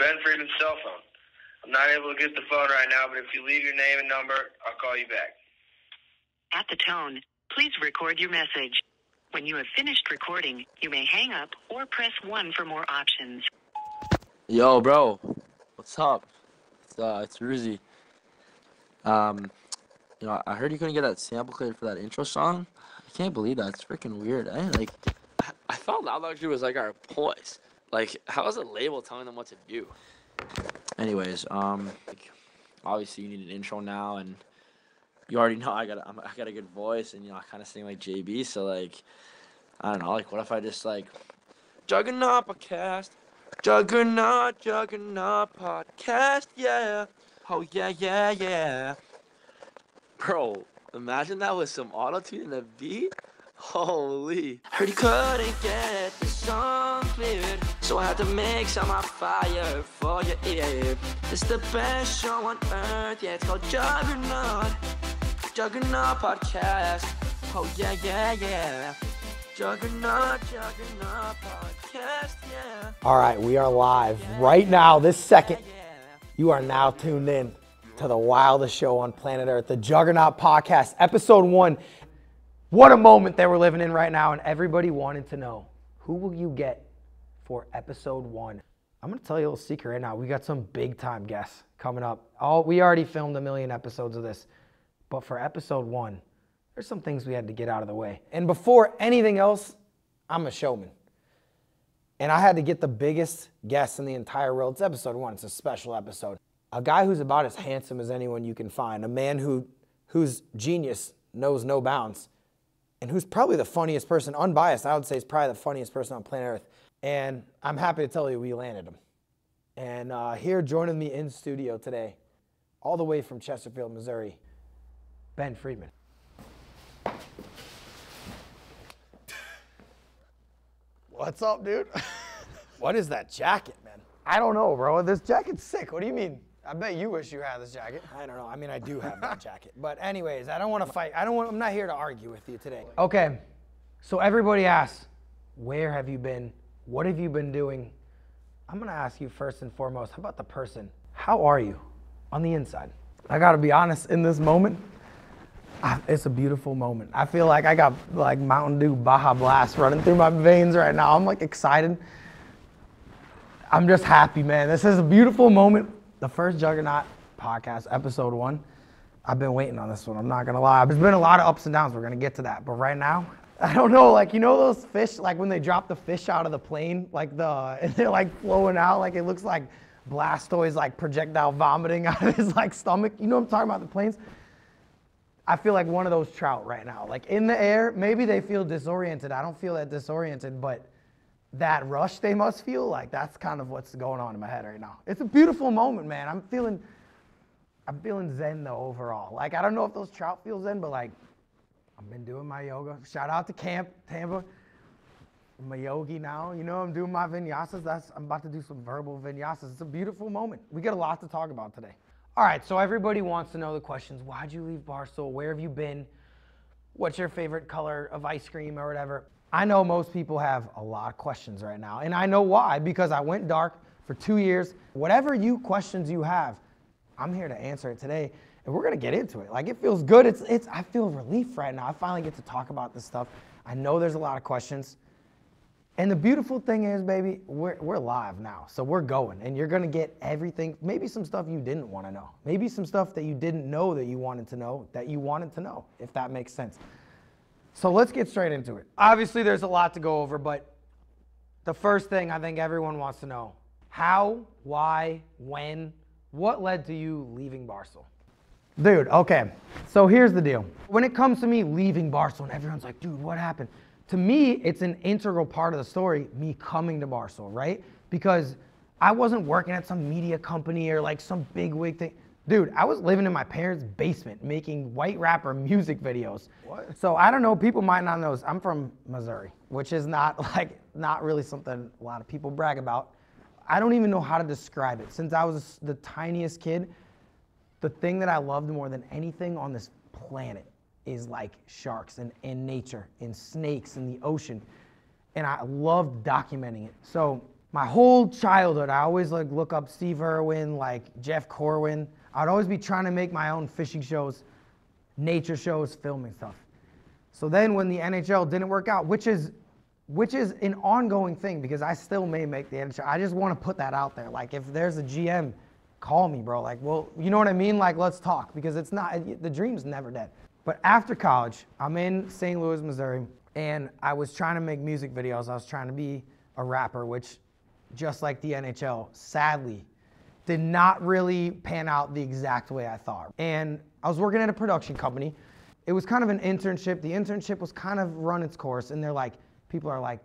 Ben Friedman's cell phone. I'm not able to get the phone right now, but if you leave your name and number, I'll call you back. At the tone, please record your message. When you have finished recording, you may hang up or press 1 for more options. Yo, bro, what's up? It's uh, it's Ruzi. Um, you know, I heard you couldn't get that sample cleared for that intro song. I can't believe that. It's freaking weird. I like, I, I thought Loud Luxury was like our voice. Like, how is a label telling them what to do? anyways, um, like, obviously you need an intro now, and you already know I got a, I'm, I got a good voice, and you know I kind of sing like JB. So like, I don't know. Like, what if I just like, Juggernaut podcast, Juggernaut, Juggernaut podcast, yeah. Oh yeah, yeah, yeah. Bro, imagine that with some auto tune and a beat. Holy. Heard you couldn't get the song cleared, so I had to make some my fire for your ear. It's the best show on earth, yeah, it's called Juggernaut. Juggernaut Podcast. Oh, yeah, yeah, yeah. Juggernaut, Juggernaut Podcast, yeah. All right, we are live right now, this second. You are now tuned in to the wildest show on planet Earth, the Juggernaut Podcast, episode one. What a moment that we're living in right now, and everybody wanted to know who will you get for episode one. I'm gonna tell you a little secret right now. We got some big time guests coming up. All we already filmed a million episodes of this, but for episode one, there's some things we had to get out of the way. And before anything else, I'm a showman. And I had to get the biggest guest in the entire world. It's episode one, it's a special episode. A guy who's about as handsome as anyone you can find, a man who whose genius knows no bounds, and who's probably the funniest person, unbiased, I would say is probably the funniest person on planet Earth. And I'm happy to tell you we landed him. And uh, here joining me in studio today, all the way from Chesterfield, Missouri, Ben Friedman. What's up, dude? what is that jacket, man? I don't know, bro. This jacket's sick. What do you mean? I bet you wish you had this jacket. I don't know. I mean, I do have that jacket. But anyways, I don't want to fight. I don't want. I'm not here to argue with you today. Okay. So everybody asks, where have you been? What have you been doing? I'm gonna ask you first and foremost. How about the person? How are you on the inside? I gotta be honest. In this moment, ah, it's a beautiful moment. I feel like I got like Mountain Dew Baja Blast running through my veins right now. I'm like excited. I'm just happy, man. This is a beautiful moment. The first Juggernaut podcast, episode one. I've been waiting on this one. I'm not gonna lie. There's been a lot of ups and downs. We're gonna get to that. But right now, I don't know. Like you know those fish, like when they drop the fish out of the plane, like the and they're like flowing out, like it looks like Blastoise like projectile vomiting out of his like stomach. You know what I'm talking about? The planes. I feel like one of those trout right now. Like in the air, maybe they feel disoriented. I don't feel that disoriented, but that rush they must feel like that's kind of what's going on in my head right now. It's a beautiful moment, man. I'm feeling I'm feeling zen though overall. Like I don't know if those trout feel zen, but like I've been doing my yoga. Shout out to Camp Tampa. I'm a yogi now. You know, I'm doing my vinyasas. That's I'm about to do some verbal vinyasas. It's a beautiful moment. We got a lot to talk about today. All right, so everybody wants to know the questions. Why'd you leave Barstool? Where have you been? What's your favorite color of ice cream or whatever? I know most people have a lot of questions right now, and I know why because I went dark for two years. Whatever you questions you have, I'm here to answer it today, and we're gonna get into it. Like it feels good. It's it's. I feel relief right now. I finally get to talk about this stuff. I know there's a lot of questions. And the beautiful thing is, baby, we're, we're live now. So we're going, and you're going to get everything. Maybe some stuff you didn't want to know. Maybe some stuff that you didn't know that you wanted to know that you wanted to know, if that makes sense. So let's get straight into it. Obviously, there's a lot to go over, but the first thing I think everyone wants to know how, why, when, what led to you leaving Barstool? Dude, okay. So here's the deal. When it comes to me leaving and everyone's like, dude, what happened? To me, it's an integral part of the story, me coming to Barstool, right? Because I wasn't working at some media company or like some big wig thing. Dude, I was living in my parents' basement making white rapper music videos. What? So I don't know, people might not know this. I'm from Missouri, which is not like not really something a lot of people brag about. I don't even know how to describe it. Since I was the tiniest kid, the thing that I loved more than anything on this planet is like sharks and, and nature and snakes and the ocean. And I loved documenting it. So my whole childhood, I always like look up Steve Irwin, like Jeff Corwin. I'd always be trying to make my own fishing shows, nature shows, filming stuff. So then when the NHL didn't work out, which is which is an ongoing thing because I still may make the NHL. I just want to put that out there. Like if there's a GM, call me, bro. Like, well, you know what I mean? Like let's talk because it's not the dream's never dead. But after college, I'm in St. Louis, Missouri, and I was trying to make music videos. I was trying to be a rapper, which just like the NHL, sadly, did not really pan out the exact way I thought. And I was working at a production company. It was kind of an internship. The internship was kind of run its course, and they're like, people are like,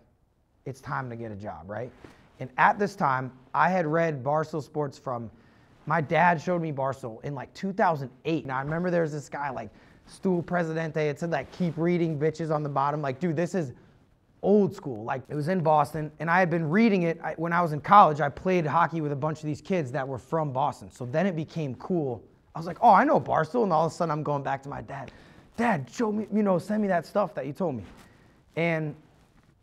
it's time to get a job, right? And at this time, I had read Barstool Sports from my dad showed me Barstool in like 2008. Now I remember there was this guy like Stool Presidente. It said like keep reading bitches on the bottom. Like, dude, this is old school. Like it was in Boston, and I had been reading it I, when I was in college. I played hockey with a bunch of these kids that were from Boston. So then it became cool. I was like, oh, I know Barstool, and all of a sudden I'm going back to my dad. Dad, show me, you know, send me that stuff that you told me. And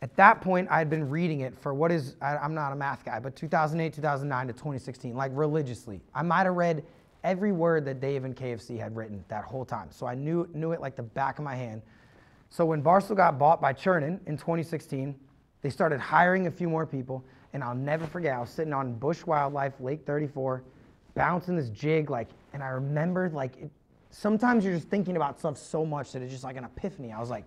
at that point, I had been reading it for what is, I, I'm not a math guy, but 2008, 2009 to 2016, like religiously. I might have read every word that Dave and KFC had written that whole time. So I knew, knew it like the back of my hand. So when Barstool got bought by Chernin in 2016, they started hiring a few more people. And I'll never forget, I was sitting on Busch Wildlife, Lake 34, bouncing this jig, like, and I remembered, like, it, sometimes you're just thinking about stuff so much that it's just like an epiphany. I was like,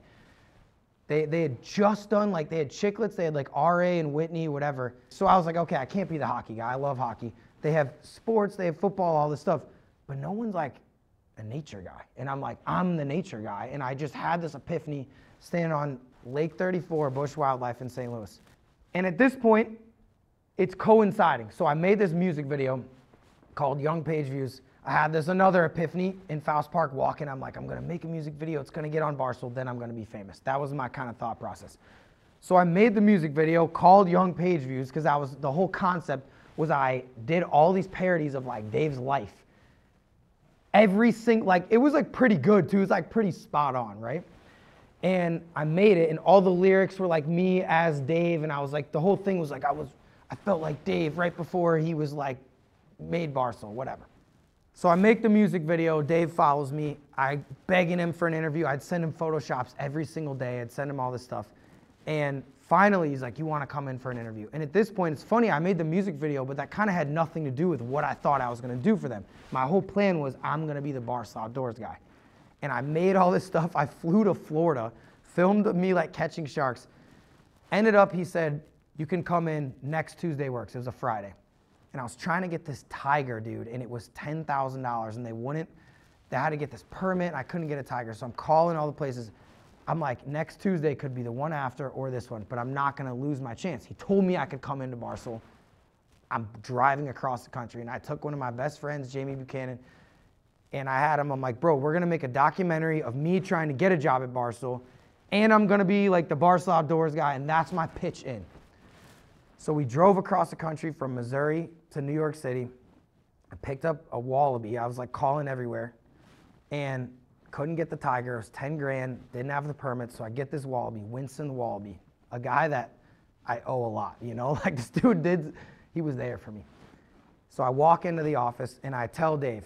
they, they had just done, like, they had Chiclets, they had like RA and Whitney, whatever. So I was like, okay, I can't be the hockey guy. I love hockey. They have sports, they have football, all this stuff. But no one's like a nature guy. And I'm like, I'm the nature guy. And I just had this epiphany standing on Lake 34, Busch Wildlife in St. Louis. And at this point, it's coinciding. So I made this music video called Young Page Views. I had this another epiphany in Faust Park walking. I'm like, I'm gonna make a music video. It's gonna get on Barstool. Then I'm gonna be famous. That was my kind of thought process. So I made the music video called Young Page Views because that was the whole concept was I did all these parodies of like Dave's life. Every single, like, it was like pretty good too. It was like pretty spot on, right? And I made it, and all the lyrics were like me as Dave, and I was like, the whole thing was like, I was, I felt like Dave right before he was like made Barstool, whatever. So I make the music video. Dave follows me. I begging him for an interview. I'd send him photoshops every single day. I'd send him all this stuff. And finally he's like, you want to come in for an interview? And at this point, it's funny, I made the music video, but that kind of had nothing to do with what I thought I was going to do for them. My whole plan was I'm going to be the Barstool Outdoors guy. And I made all this stuff. I flew to Florida, filmed me like catching sharks. Ended up, he said, you can come in next Tuesday works. It was a Friday. And I was trying to get this tiger, dude, and it was $10,000 and they wouldn't, they had to get this permit. I couldn't get a tiger. So I'm calling all the places. I'm like, next Tuesday could be the one after or this one, but I'm not going to lose my chance. He told me I could come into Barstool. I'm driving across the country, and I took one of my best friends, Jamie Buchanan, and I had him. I'm like, bro, we're going to make a documentary of me trying to get a job at Barstool, and I'm going to be like the Barstool Outdoors guy, and that's my pitch in. So we drove across the country from Missouri to New York City. I picked up a wallaby. I was like calling everywhere, and couldn't get the tiger. It was 10 grand, didn't have the permit. So I get this Wallaby, Winston Wallaby, a guy that I owe a lot, you know? Like this dude did, he was there for me. So I walk into the office and I tell Dave,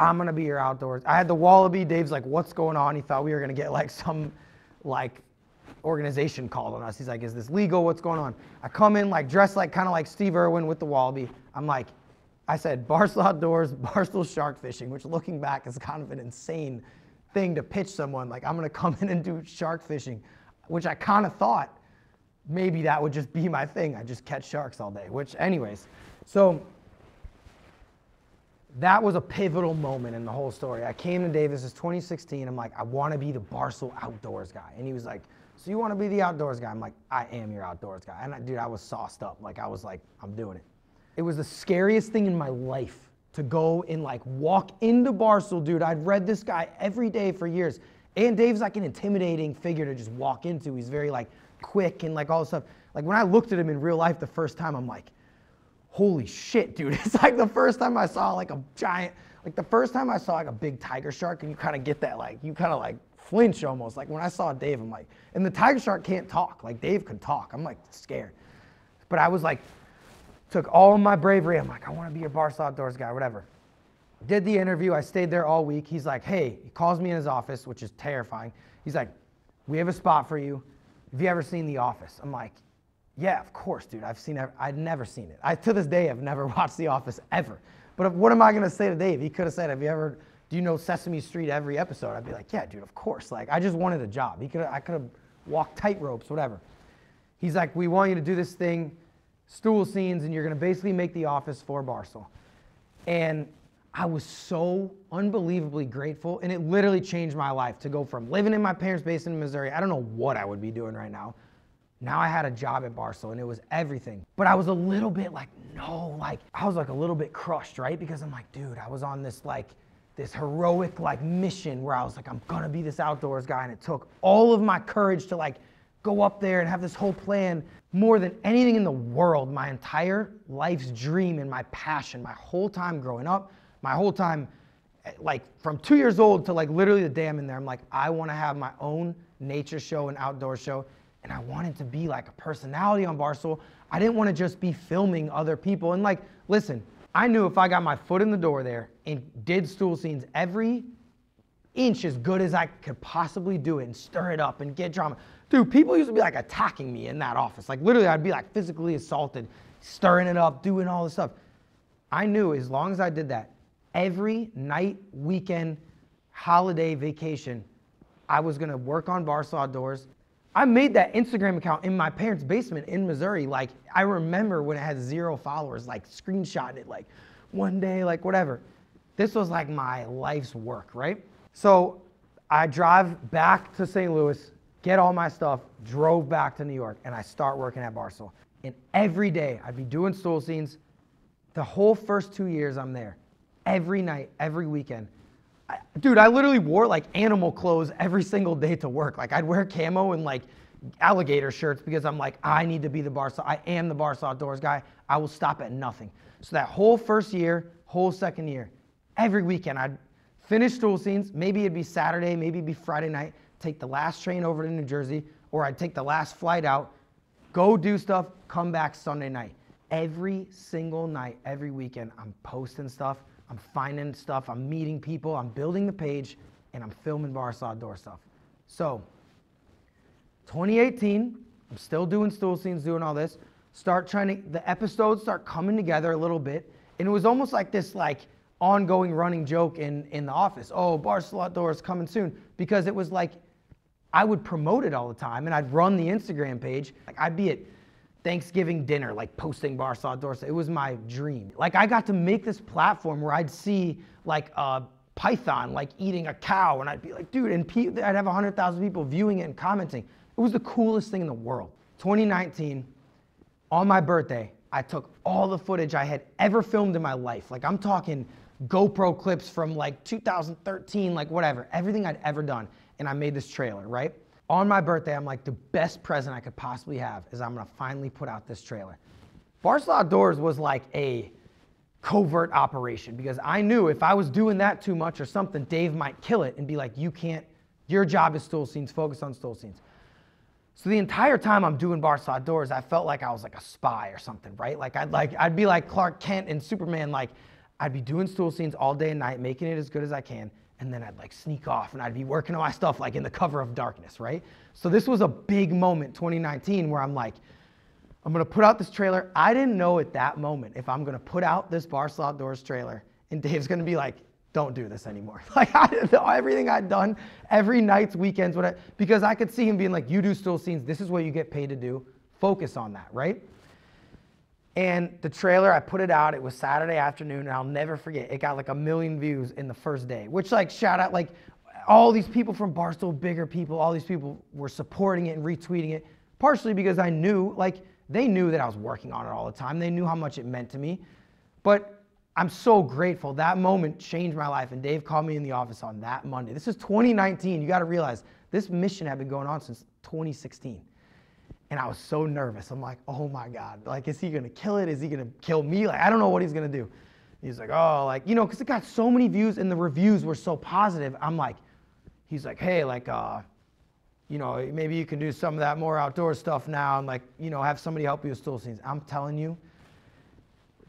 I'm gonna be your outdoors. I had the Wallaby. Dave's like, what's going on? He thought we were gonna get like some like organization called on us. He's like, is this legal? What's going on? I come in like dressed like kind of like Steve Irwin with the Wallaby. I'm like, I said Barstool Outdoors, Barstool Shark Fishing, which looking back is kind of an insane thing to pitch someone. Like, I'm gonna come in and do shark fishing, which I kind of thought maybe that would just be my thing. I just catch sharks all day, which, anyways. So, that was a pivotal moment in the whole story. I came to Davis, is 2016. I'm like, I wanna be the Barstool Outdoors guy. And he was like, So you wanna be the outdoors guy? I'm like, I am your outdoors guy. And I, dude, I was sauced up. Like, I was like, I'm doing it. It was the scariest thing in my life to go and like walk into Barstool, dude. I'd read this guy every day for years. And Dave's like an intimidating figure to just walk into. He's very like quick and like all this stuff. Like when I looked at him in real life the first time, I'm like, holy shit, dude. It's like the first time I saw like a giant, like the first time I saw like a big tiger shark and you kind of get that like, you kind of like flinch almost. Like when I saw Dave, I'm like, and the tiger shark can't talk. Like Dave could talk. I'm like scared. But I was like, took all my bravery. I'm like, I want to be your Barstool Outdoors guy, whatever. Did the interview. I stayed there all week. He's like, hey, he calls me in his office, which is terrifying. He's like, we have a spot for you. Have you ever seen The Office? I'm like, yeah, of course, dude. I've seen. I'd never seen it. I, to this day, I've never watched The Office ever. But what am I going to say to Dave? He could have said, have you ever, do you know Sesame Street every episode? I'd be like, yeah, dude, of course. Like, I just wanted a job. He could I could have walked tight ropes, whatever. He's like, we want you to do this thing, stool scenes, and you're to basically make The Office for Barstool. And I was so unbelievably grateful, and it literally changed my life to go from living in my parents' basement in Missouri. I don't know what I would be doing right now. Now I had a job at Barstool, and it was everything. But I was a little bit like, no, like I was like a little bit crushed, right? Because I'm like, dude, I was on this like this heroic like mission where I was like, I'm gonna be this outdoors guy, and it took all of my courage to like go up there and have this whole plan more than anything in the world. My entire life's dream and my passion, my whole time growing up my whole time, like from two years old to like literally the day I'm in there, I'm like, I want to have my own nature show and outdoor show. And I wanted to be like a personality on Barstool. I didn't want to just be filming other people. And like, listen, I knew if I got my foot in the door there and did stool scenes every inch as good as I could possibly do it and stir it up and get drama. Dude, people used to be like attacking me in that office. Like literally, I'd be like physically assaulted, stirring it up, doing all this stuff. I knew as long as I did that, every night, weekend, holiday, vacation, I was gonna work on Barstool Outdoors. I made that Instagram account in my parents' basement in Missouri. Like, I remember when it had zero followers, like screenshotting it, like one day, like whatever. This was like my life's work, right? So I drive back to St. Louis, get all my stuff, drove back to New York, and I start working at Barstool. And every day I'd be doing stool scenes. The whole first two years I'm there, every night, every weekend. I, dude, I literally wore like animal clothes every single day to work. Like I'd wear camo and like alligator shirts because I'm like, I need to be the Barstool. I am the Barstool Outdoors guy. I will stop at nothing. So that whole first year, whole second year, every weekend I'd finish stool scenes. Maybe it'd be Saturday, maybe it'd be Friday night, take the last train over to New Jersey, or I'd take the last flight out, go do stuff, come back Sunday night. Every single night, every weekend, I'm posting stuff I'm finding stuff, I'm meeting people, I'm building the page, and I'm filming Barstool Outdoor stuff. So, 2018, I'm still doing stool scenes, doing all this. Start trying to, the episodes start coming together a little bit. And it was almost like this, like, ongoing running joke in, in the office. Oh, Barstool Outdoors coming soon. Because it was like, I would promote it all the time and I'd run the Instagram page. Like, I'd be at Thanksgiving dinner, like posting Barstool Outdoors. It was my dream. Like I got to make this platform where I'd see like a python like eating a cow, and I'd be like, dude, and I'd have 100,000 people viewing it and commenting. It was the coolest thing in the world. 2019, on my birthday, I took all the footage I had ever filmed in my life. Like I'm talking GoPro clips from like 2013, like whatever, everything I'd ever done, and I made this trailer, right? On my birthday, I'm like, the best present I could possibly have is I'm gonna finally put out this trailer. Barstool Outdoors was like a covert operation because I knew if I was doing that too much or something, Dave might kill it and be like, you can't, your job is stool scenes, focus on stool scenes. So the entire time I'm doing Barstool Outdoors, I felt like I was like a spy or something, right? Like I'd like I'd be like Clark Kent and Superman, like I'd be doing stool scenes all day and night, making it as good as I can and then I'd like sneak off and I'd be working on my stuff like in the cover of darkness, right? So this was a big moment, 2019, where I'm like, I'm gonna put out this trailer. I didn't know at that moment if I'm gonna put out this Barstool Outdoors trailer and Dave's gonna be like, don't do this anymore. Like I didn't know everything I'd done, every night's, weekends, whatever, because I could see him being like, you do stool scenes, this is what you get paid to do. Focus on that, right? And the trailer, I put it out. It was Saturday afternoon, and I'll never forget. It got like a million views in the first day, which like shout out like all these people from Barstool, bigger people, all these people were supporting it and retweeting it, partially because I knew like they knew that I was working on it all the time. They knew how much it meant to me. But I'm so grateful. That moment changed my life. And Dave called me in the office on that Monday. This is 2019. You got to realize this mission had been going on since 2016. And I was so nervous. I'm like, oh my God, like, is he gonna kill it? Is he gonna kill me? Like, I don't know what he's gonna do. He's like, oh, like, you know, because it got so many views and the reviews were so positive. I'm like, he's like, hey, like, uh, you know, maybe you can do some of that more outdoor stuff now and like, you know, have somebody help you with stool scenes. I'm telling you,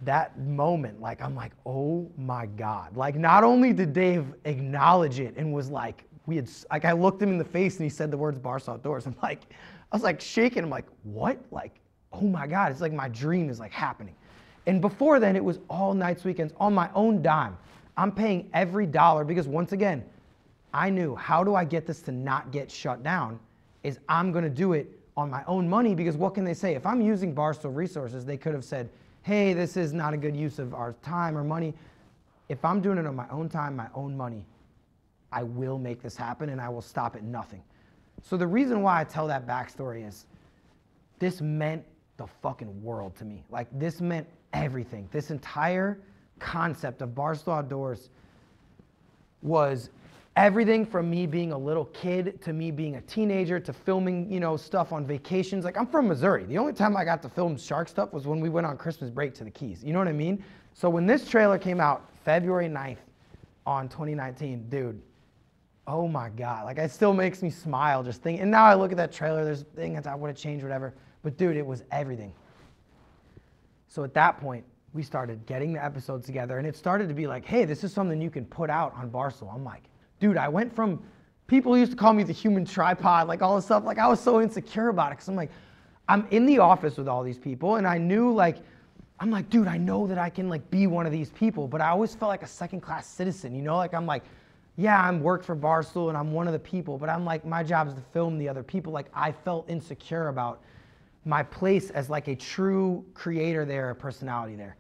that moment, like I'm like, oh my God. Like not only did Dave acknowledge it and was like, we had like I looked him in the face and he said the words Barca outdoors. I'm like, I was like shaking. I'm like, what? Like, oh my God, it's like my dream is like happening. And before then, it was all nights, weekends, on my own dime. I'm paying every dollar because once again, I knew how do I get this to not get shut down is I'm gonna do it on my own money because what can they say? If I'm using Barstool resources, they could have said, hey, this is not a good use of our time or money. If I'm doing it on my own time, my own money, I will make this happen and I will stop at nothing. So the reason why I tell that backstory is this meant the fucking world to me. Like this meant everything. This entire concept of Barstool Outdoors was everything from me being a little kid to me being a teenager to filming, you know, stuff on vacations. Like I'm from Missouri. The only time I got to film shark stuff was when we went on Christmas break to the Keys. You know what I mean? So when this trailer came out February 9th on 2019, dude, oh my God. Like it still makes me smile just thinking. And now I look at that trailer, there's things I would have changed, whatever. But dude, it was everything. So at that point, we started getting the episodes together and it started to be like, hey, this is something you can put out on Barstool. I'm like, dude, I went from people used to call me the human tripod, like all this stuff. Like I was so insecure about it because I'm like, I'm in the office with all these people and I knew like, I'm like, dude, I know that I can like be one of these people, but I always felt like a second class citizen, you know? Like I'm like, yeah, I'm worked for Barstool and I'm one of the people, but I'm like, my job is to film the other people. Like I felt insecure about my place as like a true creator there, a personality there.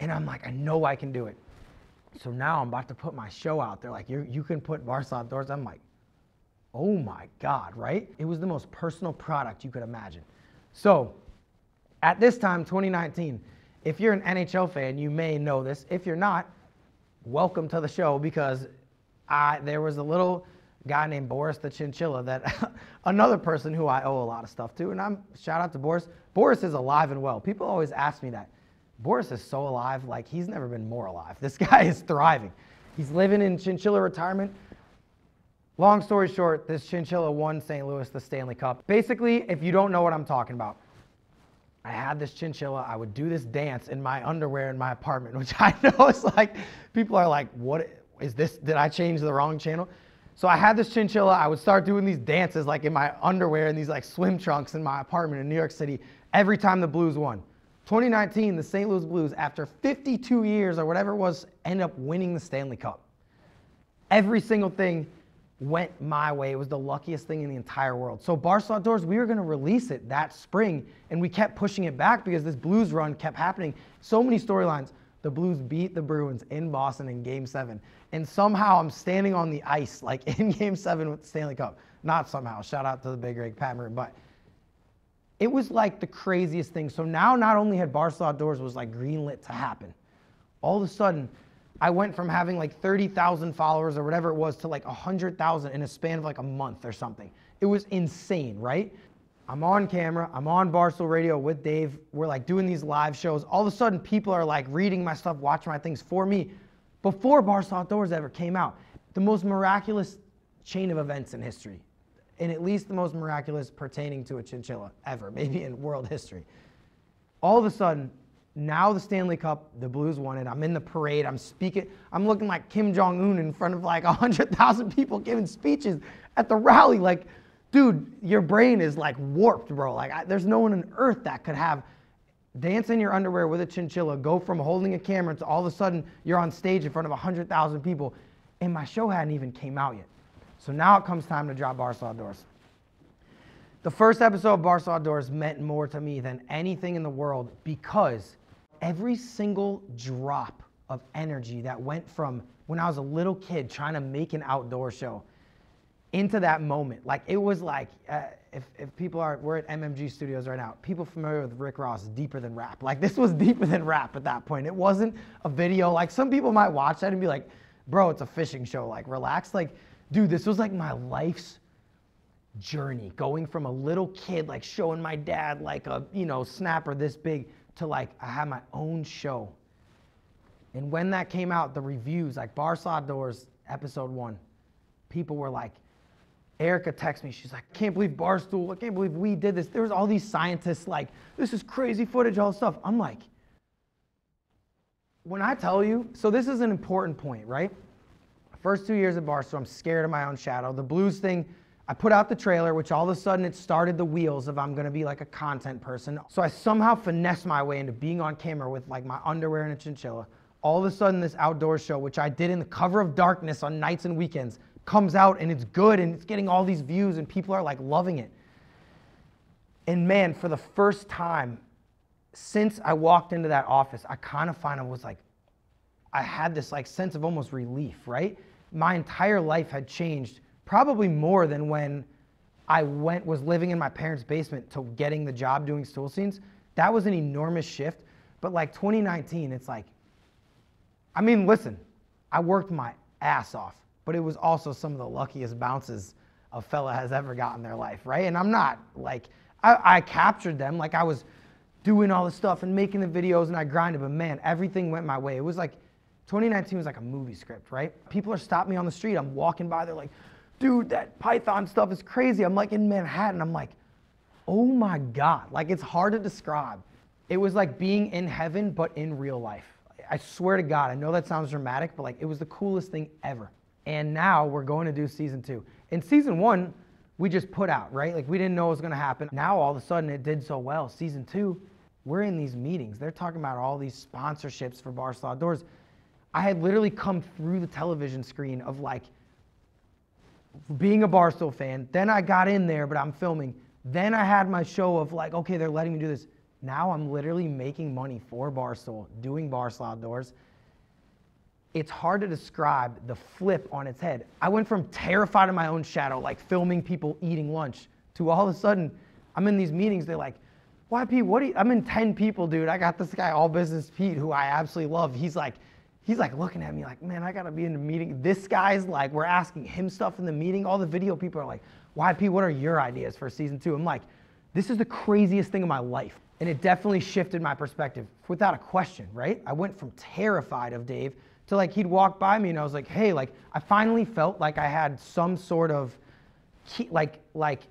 And I'm like, I know I can do it. So now I'm about to put my show out there. Like you you can put Barca outdoors. I'm like, oh my God, right? It was the most personal product you could imagine. So at this time, 2019, if you're an NHL fan, you may know this. If you're not, welcome to the show because I, there was a little guy named Boris the Chinchilla that another person who I owe a lot of stuff to. And I'm shout out to Boris. Boris is alive and well. People always ask me that. Boris is so alive, like he's never been more alive. This guy is thriving. He's living in chinchilla retirement. Long story short, this chinchilla won St. Louis the Stanley Cup. Basically, if you don't know what I'm talking about, I had this chinchilla. I would do this dance in my underwear in my apartment, which I know is like, people are like, what is this? Did I change the wrong channel? So I had this chinchilla. I would start doing these dances like in my underwear and these like swim trunks in my apartment in New York City every time the Blues won. 2019, the St. Louis Blues, after 52 years or whatever it was, ended up winning the Stanley Cup. Every single thing went my way. It was the luckiest thing in the entire world. So Barstool Outdoors, we were going to release it that spring, and we kept pushing it back because this Blues run kept happening. So many storylines. The Blues beat the Bruins in Boston in Game 7. And somehow I'm standing on the ice, like in Game 7 with Stanley Cup. Not somehow. Shout out to the Big Rig, Pat Murray. But it was like the craziest thing. So now not only had Barstool Outdoors was like greenlit to happen, all of a sudden I went from having like 30,000 followers or whatever it was to like 100,000 in a span of like a month or something. It was insane, right? I'm on camera, I'm on Barstool Radio with Dave. We're like doing these live shows. All of a sudden, people are like reading my stuff, watching my things for me before Barstool Outdoors ever came out. The most miraculous chain of events in history and at least the most miraculous pertaining to a chinchilla ever, maybe in world history. All of a sudden, now the Stanley Cup, the Blues won it. I'm in the parade. I'm speaking. I'm looking like Kim Jong Un in front of like 100,000 people giving speeches at the rally. Like, dude, your brain is like warped, bro. Like, I, there's no one on earth that could have dance in your underwear with a chinchilla, go from holding a camera to all of a sudden you're on stage in front of 100,000 people. And my show hadn't even came out yet. So now it comes time to drop Barstool Doors. The first episode of Barstool Doors meant more to me than anything in the world because every single drop of energy that went from when I was a little kid trying to make an outdoor show into that moment, like it was like, uh, if, if people are, we're at MMG Studios right now, people familiar with Rick Ross, deeper than rap. Like this was deeper than rap at that point. It wasn't a video. Like some people might watch that and be like, bro, it's a fishing show. Like relax. Like Dude, this was like my life's journey going from a little kid, like showing my dad like a, you know, snapper this big to like I had my own show. And when that came out, the reviews, like Barstool Outdoors, episode one, people were like, Erica texts me. She's like, I can't believe Barstool. I can't believe we did this. There was all these scientists like, this is crazy footage, all this stuff. I'm like, when I tell you, so this is an important point, right? First two years at Barstool, I'm scared of my own shadow. The blues thing, I put out the trailer, which all of a sudden it started the wheels of I'm gonna be like a content person. So I somehow finessed my way into being on camera with like my underwear and a chinchilla. All of a sudden, this outdoor show, which I did in the cover of darkness on nights and weekends, comes out and it's good and it's getting all these views and people are like loving it. And man, for the first time since I walked into that office, I kind of I was like, I had this like sense of almost relief, right? My entire life had changed probably more than when I went was living in my parents' basement to getting the job doing stool scenes. That was an enormous shift. But like 2019, it's like, I mean, listen, I worked my ass off, but it was also some of the luckiest bounces a fella has ever got in their life, right? And I'm not like, I, I captured them, like I was doing all the stuff and making the videos and I grinded, but man, everything went my way. It was like 2019 was like a movie script, right? People are stopping me on the street. I'm walking by, they're like, dude, that Python stuff is crazy. I'm like in Manhattan. I'm like, oh my God. Like it's hard to describe. It was like being in heaven, but in real life. I swear to God, I know that sounds dramatic, but like it was the coolest thing ever. And now we're going to do season two. In season one, we just put out, right? Like we didn't know it was gonna happen. Now all of a sudden it did so well. Season two, we're in these meetings. They're talking about all these sponsorships for Barstool Doors. I had literally come through the television screen of like being a Barstool fan. Then I got in there, but I'm filming. Then I had my show of like, okay, they're letting me do this. Now I'm literally making money for Barstool, doing Barstool Outdoors. It's hard to describe the flip on its head. I went from terrified of my own shadow, like filming people eating lunch, to all of a sudden, I'm in these meetings. They're like, Pete, what do you, I'm in 10 people, dude. I got this guy, All Business Pete, who I absolutely love. He's like, he's like looking at me like, man, I gotta be in the meeting. This guy's like, we're asking him stuff in the meeting. All the video people are like, Pete, what are your ideas for season two? I'm like, this is the craziest thing of my life. And it definitely shifted my perspective without a question, right? I went from terrified of Dave to like he'd walk by me and I was like, hey, like I finally felt like I had some sort of key, like like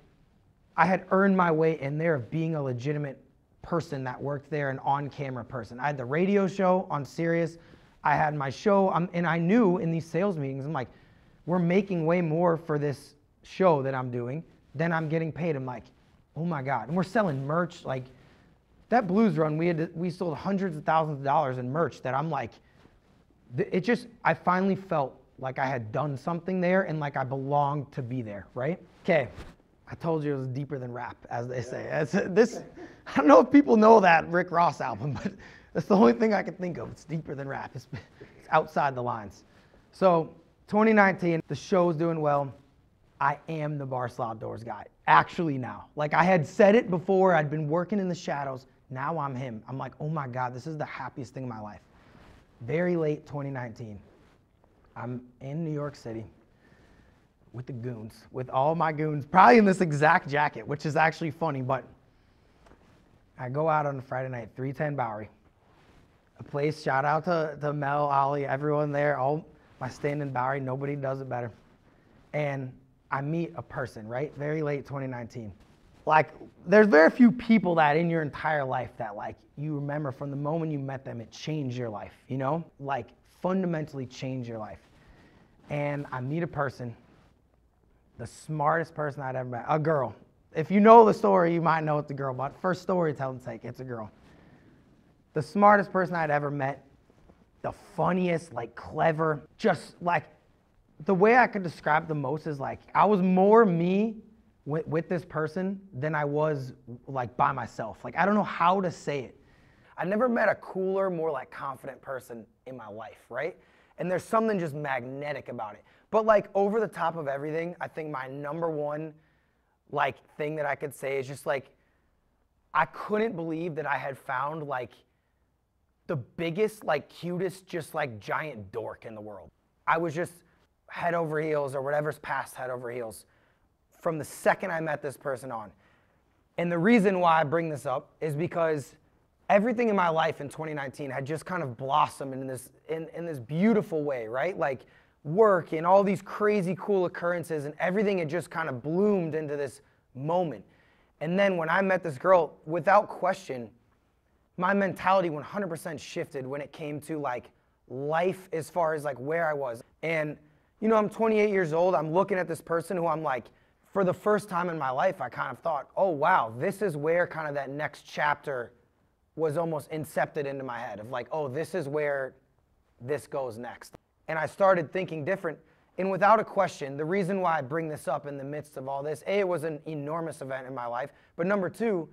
I had earned my way in there of being a legitimate person that worked there, an on-camera person. I had the radio show on Sirius. I had my show, um, and I knew in these sales meetings, I'm like, we're making way more for this show that I'm doing than I'm getting paid. I'm like, oh my God. And we're selling merch. Like that blues run, we had to, we sold hundreds of thousands of dollars in merch that I'm like, it just, I finally felt like I had done something there and like I belonged to be there, right? Okay, I told you it was deeper than rap, as they say. It's, this, I don't know if people know that Rick Ross album, but that's the only thing I can think of. It's deeper than rap. It's, it's outside the lines. So 2019, the show's doing well. I am the Barstool Outdoors guy. Actually now. Like I had said it before, I'd been working in the shadows. Now I'm him. I'm like, oh my God, this is the happiest thing in my life. Very late 2019. I'm in New York City with the goons, with all my goons, probably in this exact jacket, which is actually funny, but I go out on a Friday night, 310 Bowery. A place, shout out to, to Mel, Ollie, everyone there, all my stand in Bowery, nobody does it better. And I meet a person, right? Very late 2019. Like, there's very few people that in your entire life that, like, you remember from the moment you met them, it changed your life, you know? Like, fundamentally changed your life. And I meet a person the smartest person I'd ever met. A girl. If you know the story, you might know it's a girl, but for storytelling's sake, it's a girl. The smartest person I'd ever met, the funniest, like clever, just like the way I could describe the most is like I was more me with, with this person than I was like by myself. Like I don't know how to say it. I never met a cooler, more like confident person in my life, right? And there's something just magnetic about it. But like over the top of everything, I think my number one like thing that I could say is just like I couldn't believe that I had found like the biggest, like cutest, just like giant dork in the world. I was just head over heels or whatever's past head over heels from the second I met this person on. And the reason why I bring this up is because everything in my life in 2019 had just kind of blossomed in this in, in this beautiful way, right? Like work and all these crazy cool occurrences and everything had just kind of bloomed into this moment. And then when I met this girl, without question, my mentality 100% shifted when it came to like life as far as like where I was. And you know, I'm 28 years old. I'm looking at this person who I'm like, for the first time in my life, I kind of thought, oh wow, this is where kind of that next chapter was almost incepted into my head of like, oh, this is where this goes next. And I started thinking different. And without a question, the reason why I bring this up in the midst of all this, A, it was an enormous event in my life. But number two,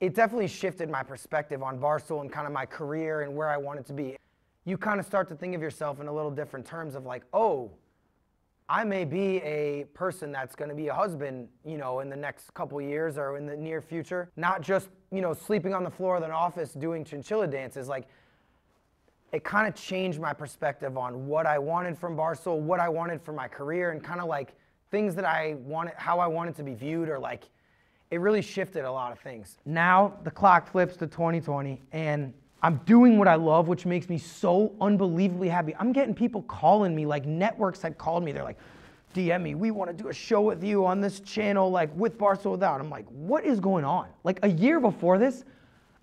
it definitely shifted my perspective on Barstool and kind of my career and where I wanted to be. You kind of start to think of yourself in a little different terms of like, oh, I may be a person that's going to be a husband, you know, in the next couple years or in the near future. Not just, you know, sleeping on the floor of an office doing chinchilla dances. Like, it kind of changed my perspective on what I wanted from Barstool, what I wanted for my career, and kind of like things that I wanted, how I wanted to be viewed, or like, it really shifted a lot of things. Now the clock flips to 2020, and I'm doing what I love, which makes me so unbelievably happy. I'm getting people calling me, like networks had called me. They're like, DM me, we want to do a show with you on this channel, like with Barstool Without. I'm like, what is going on? Like a year before this,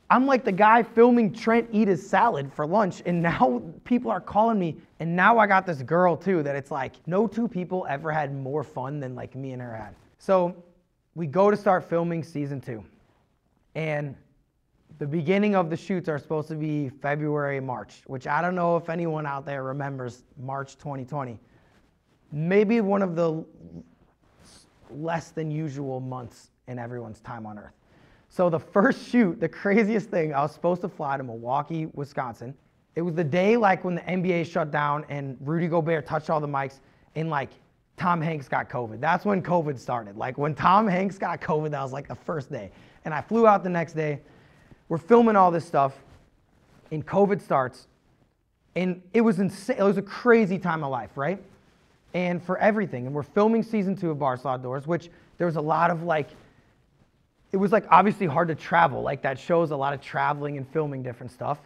I'm like the guy filming Trent eat his salad for lunch, and now people are calling me. And now I got this girl too that it's like, no two people ever had more fun than like me and her had. So we go to start filming season two. And the beginning of the shoots are supposed to be February, March, which I don't know if anyone out there remembers March 2020. Maybe one of the less than usual months in everyone's time on Earth. So the first shoot, the craziest thing, I was supposed to fly to Milwaukee, Wisconsin. It was the day like when the NBA shut down and Rudy Gobert touched all the mics and like Tom Hanks got COVID. That's when COVID started. Like when Tom Hanks got COVID, that was like the first day. And I flew out the next day we're filming all this stuff, and COVID starts, and it was insane. It was a crazy time of life, right? And for everything, and we're filming season two of Barstool Doors, which there was a lot of like, it was like obviously hard to travel. Like that shows a lot of traveling and filming different stuff.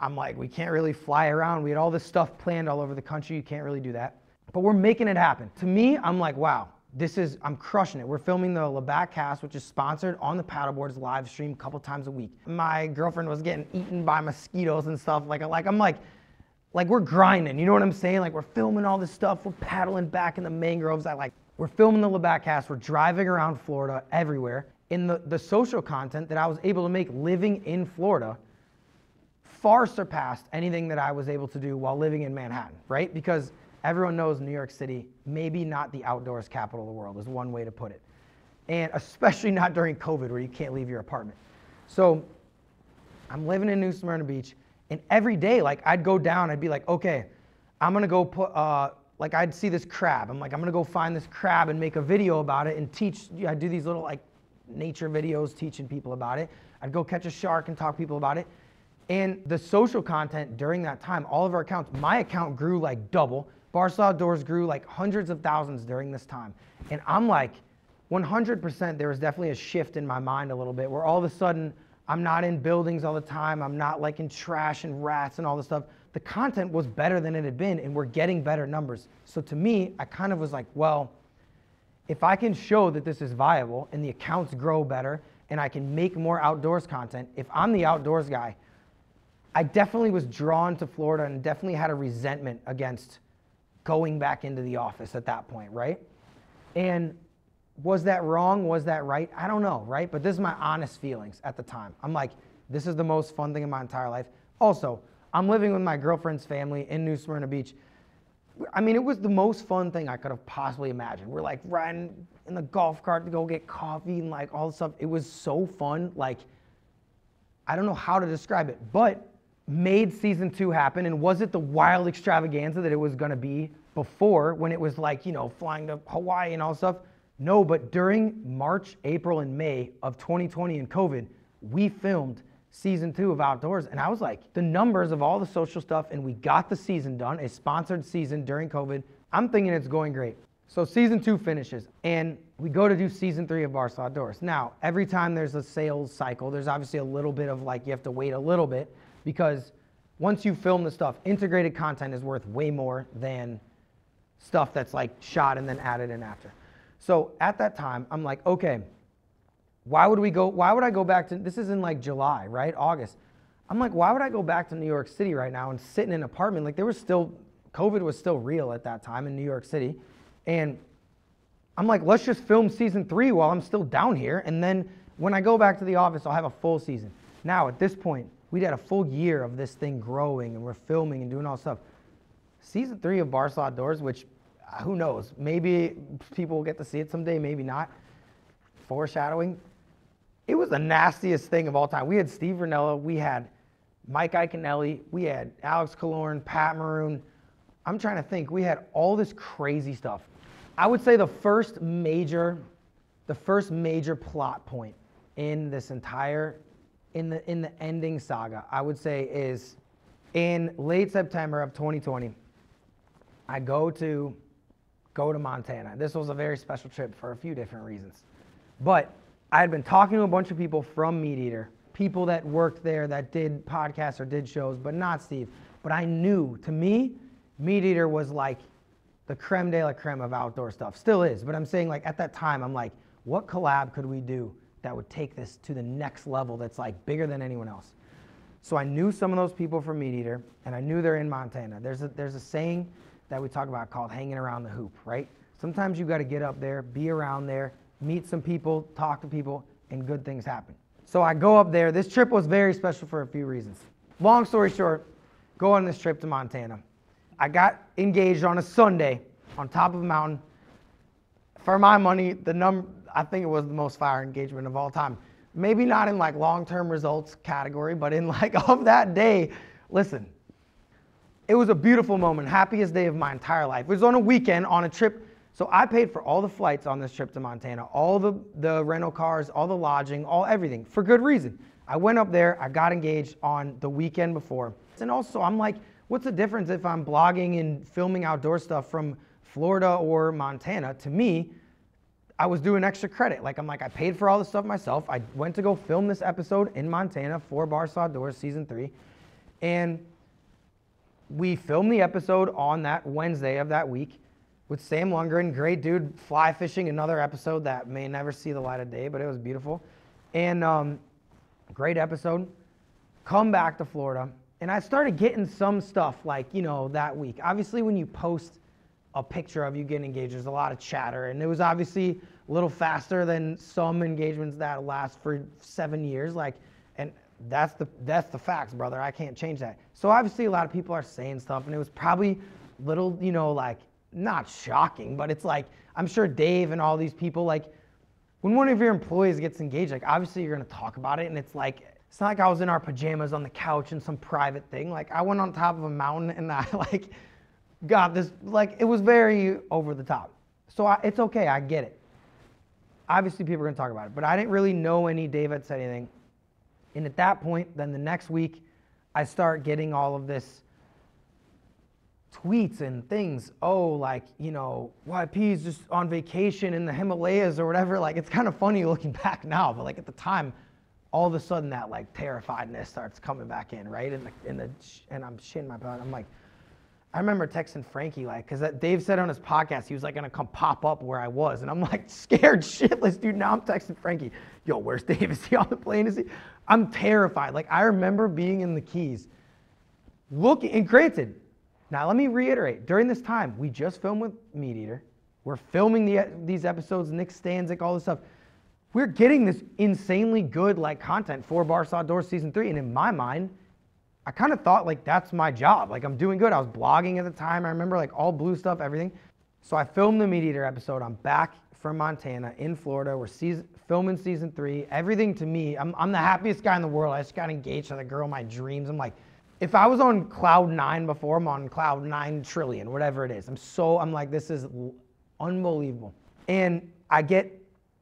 I'm like, we can't really fly around. We had all this stuff planned all over the country. You can't really do that. But we're making it happen. To me, I'm like, wow, this is I'm crushing it. We're filming the Labatt cast, which is sponsored on the paddleboards live stream a couple times a week. My girlfriend was getting eaten by mosquitoes and stuff. Like like I'm like like we're grinding. You know what I'm saying? Like we're filming all this stuff. We're paddling back in the mangroves. I like we're filming the Labatt cast. We're driving around Florida everywhere. In the, the social content that I was able to make living in Florida far surpassed anything that I was able to do while living in Manhattan, right? Because Everyone knows New York City, maybe not the outdoors capital of the world, is one way to put it. And especially not during COVID where you can't leave your apartment. So I'm living in New Smyrna Beach, and every day, like I'd go down, I'd be like, okay, I'm gonna go put, uh, like I'd see this crab. I'm like, I'm gonna go find this crab and make a video about it and teach. I do these little like nature videos teaching people about it. I'd go catch a shark and talk people about it. And the social content during that time, all of our accounts, my account grew like double. Barstool Outdoors grew like hundreds of thousands during this time. And I'm like, 100% there was definitely a shift in my mind a little bit where all of a sudden I'm not in buildings all the time. I'm not like in trash and rats and all this stuff. The content was better than it had been and we're getting better numbers. So to me, I kind of was like, well, if I can show that this is viable and the accounts grow better and I can make more outdoors content, if I'm the outdoors guy, I definitely was drawn to Florida and definitely had a resentment against going back into the office at that point, right? And was that wrong? Was that right? I don't know, right? But this is my honest feelings at the time. I'm like, this is the most fun thing in my entire life. Also, I'm living with my girlfriend's family in New Smyrna Beach. I mean, it was the most fun thing I could have possibly imagined. We're like riding in the golf cart to go get coffee and like all this stuff. It was so fun. Like, I don't know how to describe it, but made season two happen and was it the wild extravaganza that it was going to be before when it was like you know flying to hawaii and all stuff? No but during march april and may of 2020 and covid we filmed season two of outdoors and i was like the numbers of all the social stuff and we got the season done a sponsored season during covid. I'm thinking it's going great. So season two finishes and we go to do season three of Barstool Outdoors. Now, every time there's a sales cycle, there's obviously a little bit of like you have to wait a little bit because once you film the stuff, integrated content is worth way more than stuff that's like shot and then added in after. So at that time, I'm like, okay, why would we go? Why would I go back to? This is in like July, right? August. I'm like, why would I go back to New York City right now and sit in an apartment? Like there was still, COVID was still real at that time in New York City, and I'm like, let's just film season three while I'm still down here, and then when I go back to the office, I'll have a full season. Now at this point, we'd had a full year of this thing growing, and we're filming and doing all stuff. Season three of Barstool Outdoors, which uh, who knows, maybe people will get to see it someday, maybe not. Foreshadowing. It was the nastiest thing of all time. We had Steve Rinella, we had Mike Iaconelli, we had Alex Killorn, Pat Maroon. I'm trying to think. We had all this crazy stuff. I would say the first major, the first major plot point in this entire, in the in the ending saga, I would say is in late September of 2020. I go to go to Montana. This was a very special trip for a few different reasons. But I had been talking to a bunch of people from Meat Eater, people that worked there that did podcasts or did shows, but not Steve. But I knew, to me, Meat Eater was like the creme de la creme of outdoor stuff. Still is, but I'm saying like at that time, I'm like, what collab could we do that would take this to the next level that's like bigger than anyone else? So I knew some of those people from Meat Eater, and I knew they're in Montana. There's a, there's a saying that we talk about called hanging around the hoop, right? Sometimes you got to get up there, be around there, meet some people, talk to people, and good things happen. So I go up there. This trip was very special for a few reasons. Long story short, go on this trip to Montana. I got engaged on a Sunday on top of a mountain. For my money, the number I think it was the most fire engagement of all time. Maybe not in like long-term results category, but in like of that day. Listen, it was a beautiful moment, happiest day of my entire life. It was on a weekend on a trip. So I paid for all the flights on this trip to Montana, all the, the rental cars, all the lodging, all everything for good reason. I went up there, I got engaged on the weekend before. And also, I'm like, what's the difference if I'm blogging and filming outdoor stuff from Florida or Montana? To me, I was doing extra credit. Like, I'm like, I paid for all the stuff myself. I went to go film this episode in Montana for Barstool Doors season three. And we filmed the episode on that Wednesday of that week with Sam Lungren, great dude, fly fishing, another episode that may never see the light of day, but it was beautiful. And um, great episode. Come back to Florida. And I started getting some stuff like, you know, that week. Obviously, when you post a picture of you getting engaged, there's a lot of chatter. And it was obviously a little faster than some engagements that last for seven years. Like, and that's the that's the facts, brother. I can't change that. So obviously a lot of people are saying stuff, and it was probably little, you know, like not shocking, but it's like I'm sure Dave and all these people like when one of your employees gets engaged, like obviously you're gonna talk about it, and it's like it's not like I was in our pajamas on the couch in some private thing. Like I went on top of a mountain and I like got this like it was very over the top. So I, it's okay, I get it. Obviously people are gonna talk about it, but I didn't really know any Dave had said anything. And at that point, then the next week, I start getting all of this tweets and things. Oh, like, you know, YP is just on vacation in the Himalayas or whatever. Like, it's kind of funny looking back now, but like at the time, all of a sudden that like terrifiedness starts coming back in, right? In the, in the, and I'm shitting my butt. I'm like, I remember texting Frankie like, cause Dave said on his podcast he was like gonna come pop up where I was, and I'm like scared shitless, dude. Now I'm texting Frankie, yo, where's Dave? Is he on the plane? Is he? I'm terrified. Like I remember being in the Keys, looking. And granted, now let me reiterate: during this time, we just filmed with Meat Eater. We're filming the, these episodes, Nick Stanczyk, all this stuff. We're getting this insanely good like content for Barstool Outdoors season three, and in my mind I kind of thought like that's my job. Like I'm doing good. I was blogging at the time. I remember like all blue stuff, everything. So I filmed the Meat Eater episode. I'm back from Montana in Florida. We're season, filming season three. Everything to me, I'm, I'm the happiest guy in the world. I just got engaged to the girl my dreams. I'm like, if I was on cloud nine before, I'm on cloud nine trillion, whatever it is. I'm so, I'm like, this is unbelievable. And I get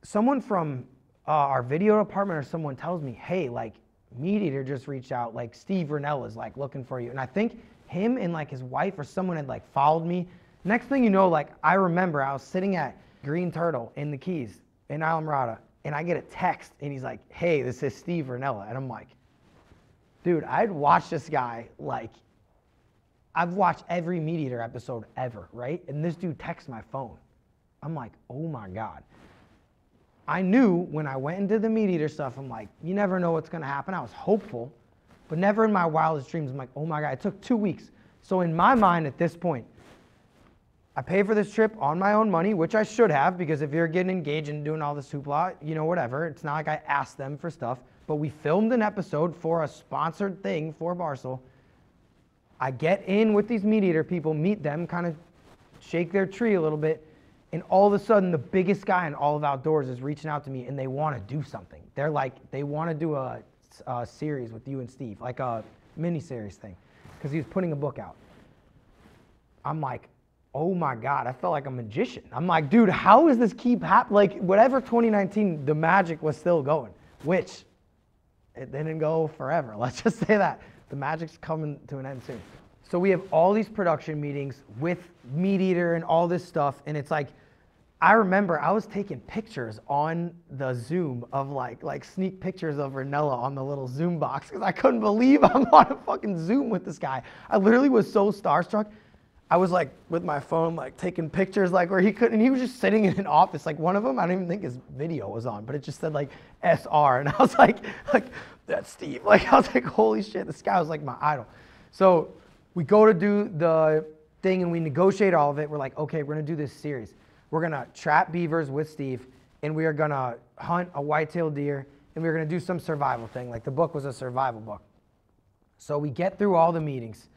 someone from uh, our video department or someone tells me, hey, like, Meat Eater just reached out, like Steve Rinella is like looking for you. And I think him and like his wife or someone had like followed me. Next thing you know, like I remember I was sitting at Green Turtle in the Keys in Islamorada and I get a text and he's like, hey, this is Steve Rinella. And I'm like, dude, I'd watched this guy like, I've watched every Meat Eater episode ever, right? And this dude texts my phone. I'm like, oh my God. I knew when I went into the meat eater stuff, I'm like, you never know what's gonna happen. I was hopeful, but never in my wildest dreams. I'm like, oh my God, it took two weeks. So in my mind at this point, I pay for this trip on my own money, which I should have, because if you're getting engaged and doing all this hoopla, you know, whatever. It's not like I asked them for stuff. But we filmed an episode for a sponsored thing for Barstool. I get in with these meat eater people, meet them, kind of shake their tree a little bit, and all of a sudden the biggest guy in all of outdoors is reaching out to me and they want to do something. They're like, they want to do a, a series with you and Steve, like a mini series thing, because he was putting a book out. I'm like, oh my God, I felt like a magician. I'm like, dude, how does this keep happening? Like, whatever 2019, the magic was still going, which it didn't go forever. Let's just say that. The magic's coming to an end soon. So we have all these production meetings with Meat Eater and all this stuff, and it's like, I remember I was taking pictures on the Zoom of like like sneak pictures of Rinella on the little Zoom box because I couldn't believe I'm on a fucking Zoom with this guy. I literally was so starstruck. I was like with my phone, like taking pictures, like where he couldn't. And he was just sitting in an office. Like one of them, I don't even think his video was on, but it just said like SR, and I was like, like that's Steve. Like I was like, holy shit, this guy was like my idol. So we go to do the thing and we negotiate all of it. We're like, okay, we're gonna do this series. We're gonna trap beavers with Steve, and we are gonna hunt a white-tailed deer, and we are gonna do some survival thing. Like the book was a survival book. So we get through all the meetings,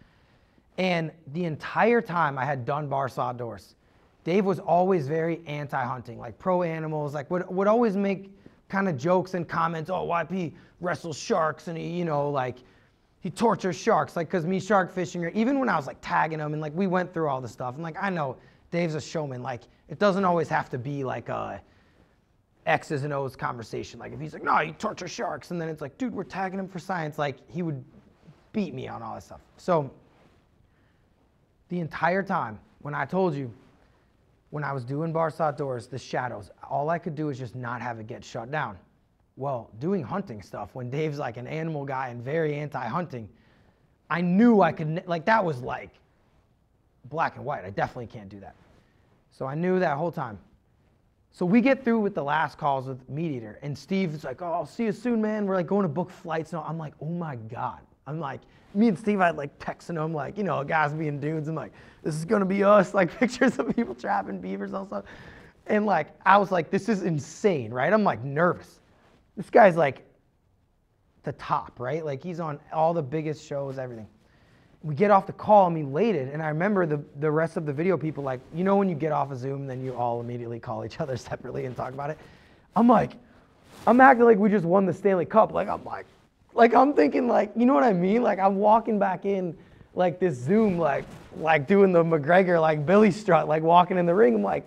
and the entire time I had Dunbar saw doors. Dave was always very anti-hunting, like pro animals, like would would always make kind of jokes and comments. Oh, YP wrestles sharks, and he, you know, like he tortures sharks, like because me shark fishing, or even when I was like tagging him, and like we went through all the stuff, and like I know Dave's a showman, like it doesn't always have to be like a X's and O's conversation. Like if he's like, no, you torture sharks, and then it's like, dude, we're tagging him for science. Like he would beat me on all this stuff. So the entire time when I told you, when I was doing Barstool Outdoors, the shadows, all I could do is just not have it get shut down. Well, doing hunting stuff, when Dave's like an animal guy and very anti-hunting, I knew I could, like that was like black and white. I definitely can't do that. So I knew that whole time. So we get through with the last calls with Meat Eater, and Steve's like, "Oh, I'll see you soon, man." We're like going to book flights, and I'm like, "Oh my god!" I'm like, me and Steve, I like texting him, like, you know, guys being dudes. I'm like, "This is gonna be us," like pictures of people trapping beavers and stuff. And like, I was like, "This is insane, right?" I'm like nervous. This guy's like the top, right? Like he's on all the biggest shows, everything we get off the call, I'm elated, and I remember the, the rest of the video people like, you know when you get off of Zoom, then you all immediately call each other separately and talk about it? I'm like, I'm acting like we just won the Stanley Cup. Like I'm like, like I'm thinking like, you know what I mean? Like I'm walking back in like this Zoom, like like doing the McGregor, like Billy strut, like walking in the ring. I'm like,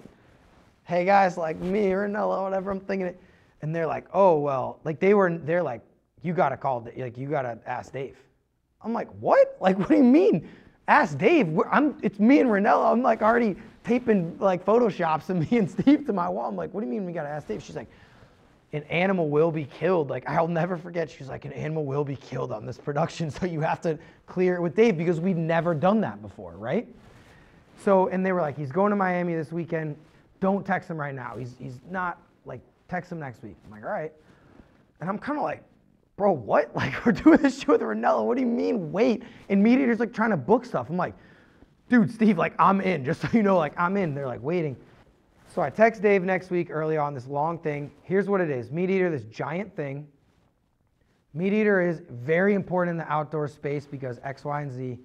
hey guys, like me or Nella, whatever. I'm thinking it, and they're like, oh well, like they were, they're like, you gotta call, like you gotta ask Dave. I'm like, what? Like, what do you mean? Ask Dave. I'm, it's me and Rinella. I'm like already taping like photoshops of me and Steve to my wall. I'm like, what do you mean we gotta ask Dave? She's like, an animal will be killed. Like, I'll never forget. She's like, an animal will be killed on this production. So you have to clear it with Dave because we've never done that before, right? So, and they were like, he's going to Miami this weekend. Don't text him right now. He's, he's not like, text him next week. I'm like, all right. And I'm kind of like, bro, what? Like, we're doing this shit with Rinella. What do you mean, wait? And Meat Eater's like trying to book stuff. I'm like, dude, Steve, like, I'm in. Just so you know, like, I'm in. They're like waiting. So I text Dave next week early on this long thing. Here's what it is Meat Eater, this giant thing. Meat Eater is very important in the outdoor space because X, Y, and Z.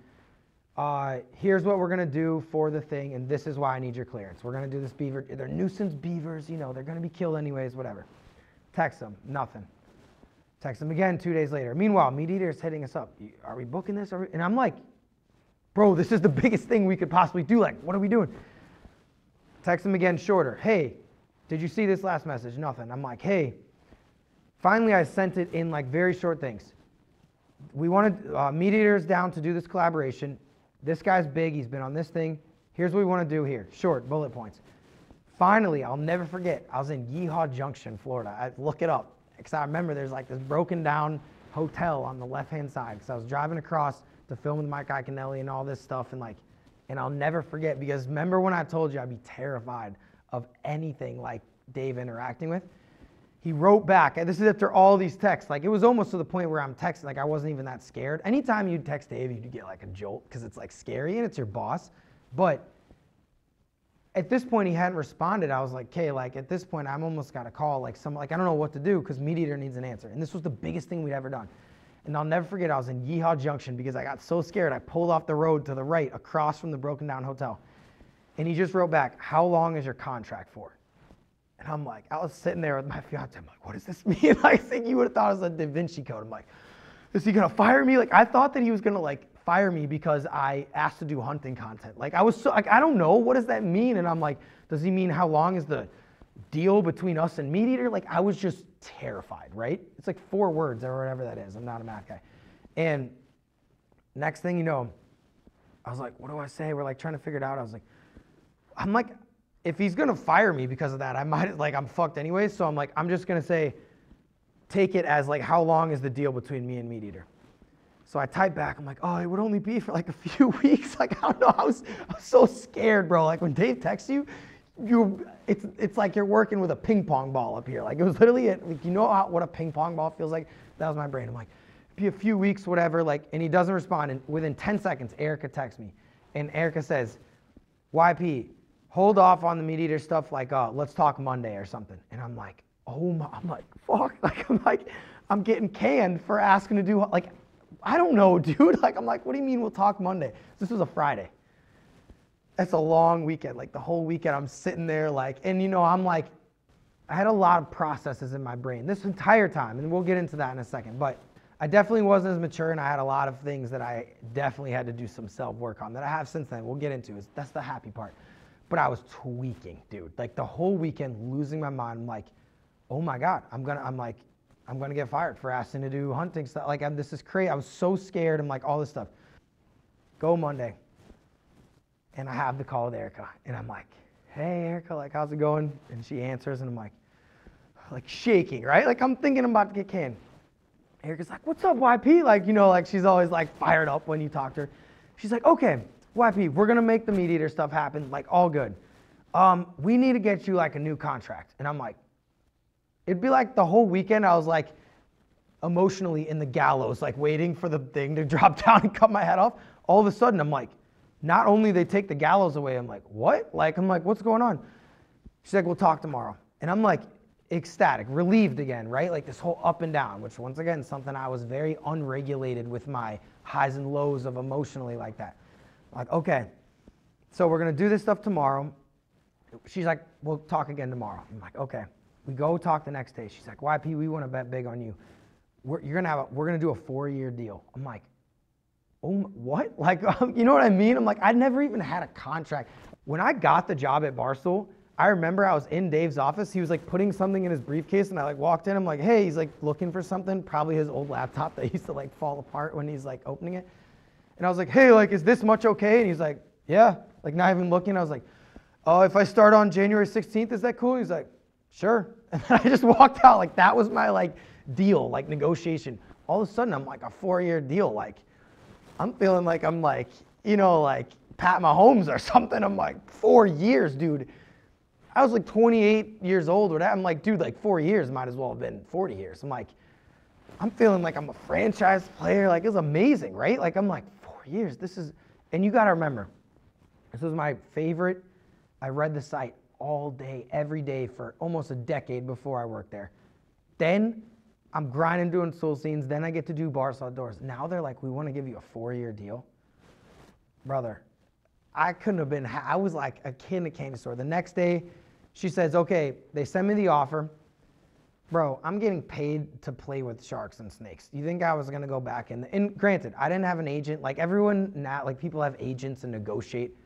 Uh, here's what we're gonna do for the thing, and this is why I need your clearance. We're gonna do this beaver. They're nuisance beavers, you know, they're gonna be killed anyways, whatever. Text them, nothing. Text him again two days later. Meanwhile, Meat Eater is hitting us up. Are we booking this? And I'm like, bro, this is the biggest thing we could possibly do. Like, what are we doing? Text him again shorter. Hey, did you see this last message? Nothing. I'm like, hey, finally I sent it in like very short things. We wanted uh, Meat down to do this collaboration. This guy's big. He's been on this thing. Here's what we want to do here. Short bullet points. Finally, I'll never forget. I was in Yeehaw Junction, Florida. I look it up because I remember there's like this broken down hotel on the left hand side. Because I was driving across to film with Mike Iaconelli and all this stuff, and like, and I'll never forget because remember when I told you I'd be terrified of anything like Dave interacting with. he wrote back. and This is after all these texts. Like it was almost to the point where I'm texting, like I wasn't even that scared. Anytime you'd text Dave, you'd get like a jolt because it's like scary and it's your boss. But at this point, he hadn't responded. I was like, okay, like at this point, I'm almost got a call like some, like I don't know what to do because MeatEater needs an answer. And this was the biggest thing we'd ever done. And I'll never forget, I was in Yeehaw Junction because I got so scared. I pulled off the road to the right across from the broken down hotel. And he just wrote back, how long is your contract for? And I'm like, I was sitting there with my fiance. I'm like, what does this mean? I think you would have thought it was a Da Vinci Code. I'm like, is he gonna fire me? Like, I thought that he was gonna like fire me because I asked to do hunting content. Like, I was so like, I don't know what does that mean? And I'm like, does he mean how long is the deal between us and Meat Eater? Like, I was just terrified. Right? It's like four words or whatever that is. I'm not a math guy. And next thing you know, I was like, what do I say? We're like trying to figure it out. I was like, I'm like, if he's gonna fire me because of that, I might like I'm fucked anyway. So I'm like, I'm just gonna say, take it as like how long is the deal between me and MeatEater? So I type back, I'm like, oh, it would only be for like a few weeks. Like I don't know, I was, I was so scared, bro. Like when Dave texts you, you it's it's like you're working with a ping pong ball up here. Like it was literally it. Like you know how, what a ping pong ball feels like? That was my brain. I'm like, be a few weeks, whatever. Like, and he doesn't respond. And within 10 seconds, Erica texts me, and Erica says, YP, hold off on the MeatEater stuff. Like, uh, let's talk Monday or something. And I'm like, oh my, I'm like, fuck. Like, I'm like, I'm getting canned for asking to do like, I don't know, dude. Like, I'm like, what do you mean we'll talk Monday? This was a Friday. That's a long weekend. Like the whole weekend, I'm sitting there like, and you know, I'm like, I had a lot of processes in my brain this entire time, and we'll get into that in a second. But I definitely wasn't as mature, and I had a lot of things that I definitely had to do some self work on that I have since then. We'll get into. Is that's the happy part but I was tweaking, dude. Like the whole weekend, losing my mind. I'm like, oh my God, I'm gonna, I'm like, I'm gonna get fired for asking to do hunting stuff. Like, I'm, this is crazy. I was so scared. I'm like, all this stuff. Go Monday. And I have the call with Erica. And I'm like, hey, Erica, like, how's it going? And she answers, and I'm like, like shaking, right? Like, I'm thinking I'm about to get canned. Erica's like, what's up, YP? Like, you know, like, she's always like fired up when you talk to her. She's like, okay, YP, we're gonna make the MeatEater stuff happen, like all good. Um, we need to get you like a new contract. And I'm like, it'd be like the whole weekend I was like emotionally in the gallows, like waiting for the thing to drop down and cut my head off. All of a sudden, I'm like, not only they take the gallows away, I'm like, what? Like, I'm like, what's going on? She's like, we'll talk tomorrow. And I'm like, ecstatic, relieved again, right? Like this whole up and down, which once again, something I was very unregulated with my highs and lows of emotionally like that. Like, okay, so we're gonna do this stuff tomorrow. She's like, we'll talk again tomorrow. I'm like, okay. We go talk the next day. She's like, YP, we want to bet big on you. We're, you're gonna have a, we're gonna do a four-year deal. I'm like, oh, what? Like, um, you know what I mean? I'm like, I never even had a contract. When I got the job at Barstool, I remember I was in Dave's office. He was like putting something in his briefcase, and I like walked in. I'm like, hey, he's like looking for something, probably his old laptop that used to like fall apart when he's like opening it. And I was like, hey, like, is this much okay? And he's like, yeah. Like, not even looking. I was like, oh, if I start on January 16th, is that cool? He's like, sure. And I just walked out. Like, that was my, like, deal, like, negotiation. All of a sudden, I'm like, a four-year deal. Like, I'm feeling like I'm like, you know, like Pat Mahomes or something. I'm like, four years, dude. I was like 28 years old or that. I'm like, dude, like four years might as well have been 40 years. I'm like, I'm feeling like I'm a franchise player. Like, it's amazing, right? Like, I'm like, four years. This is, and you got to remember, this was my favorite. I read the site all day, every day for almost a decade before I worked there. Then I'm grinding doing stool scenes. Then I get to do Barstool Outdoors. Now they're like, we want to give you a four year deal. Brother, I couldn't have been, I was like a kid in a candy store. The next day, she says, okay, they send me the offer. Bro, I'm getting paid to play with sharks and snakes. You think I was gonna go back in? And granted, I didn't have an agent. Like everyone now, like people have agents and negotiate.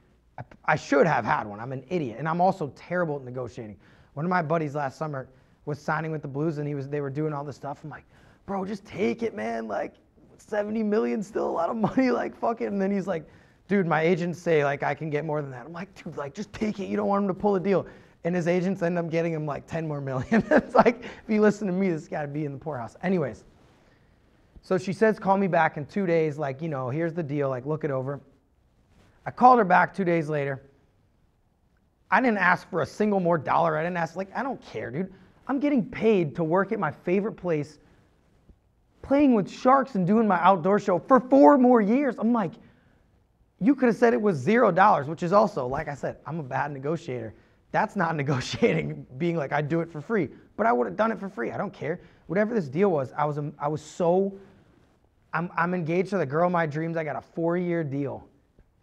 I, should have had one. I'm an idiot, and I'm also terrible at negotiating. One of my buddies last summer was signing with the Blues, and he was they were doing all this stuff. I'm like, bro, just take it, man. Like, 70 million still a lot of money. Like, fuck it. And then he's like, dude, my agents say like I can get more than that. I'm like, dude, like just take it. You don't want him to pull a deal and his agents end up getting him like 10 more million. it's like, if you listen to me, this got to be in the poorhouse. Anyways, so she says, call me back in two days. Like, you know, here's the deal. Like, look it over. I called her back two days later. I didn't ask for a single more dollar. I didn't ask, like, I don't care, dude. I'm getting paid to work at my favorite place, playing with sharks and doing my outdoor show for four more years. I'm like, you could have said it was zero dollars, which is also, like I said, I'm a bad negotiator. That's not negotiating, being like, I do it for free. But I would have done it for free. I don't care. Whatever this deal was, I was, um, I was so, I'm, I'm engaged to the girl of my dreams. I got a four year deal.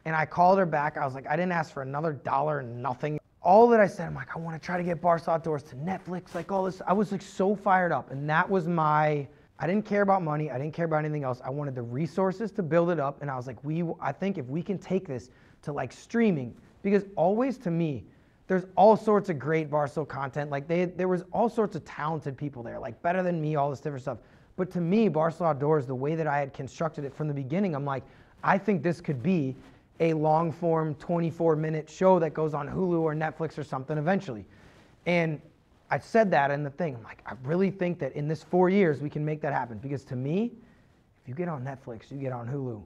And I called her back. I was like, I didn't ask for another dollar nothing. All that I said, I'm like, I want to try to get Barstool Outdoors to Netflix, like all this. I was like so fired up. And that was my, I didn't care about money. I didn't care about anything else. I wanted the resources to build it up. And I was like, we, I think if we can take this to like streaming, because always to me, there's all sorts of great Barstool content. Like they, there was all sorts of talented people there, like better than me, all this different stuff. But to me, Barstool Outdoors, the way that I had constructed it from the beginning, I'm like, I think this could be a long form 24 minute show that goes on Hulu or Netflix or something eventually. And I said that in the thing. I'm like, I really think that in this four years we can make that happen. Because to me, if you get on Netflix, you get on Hulu.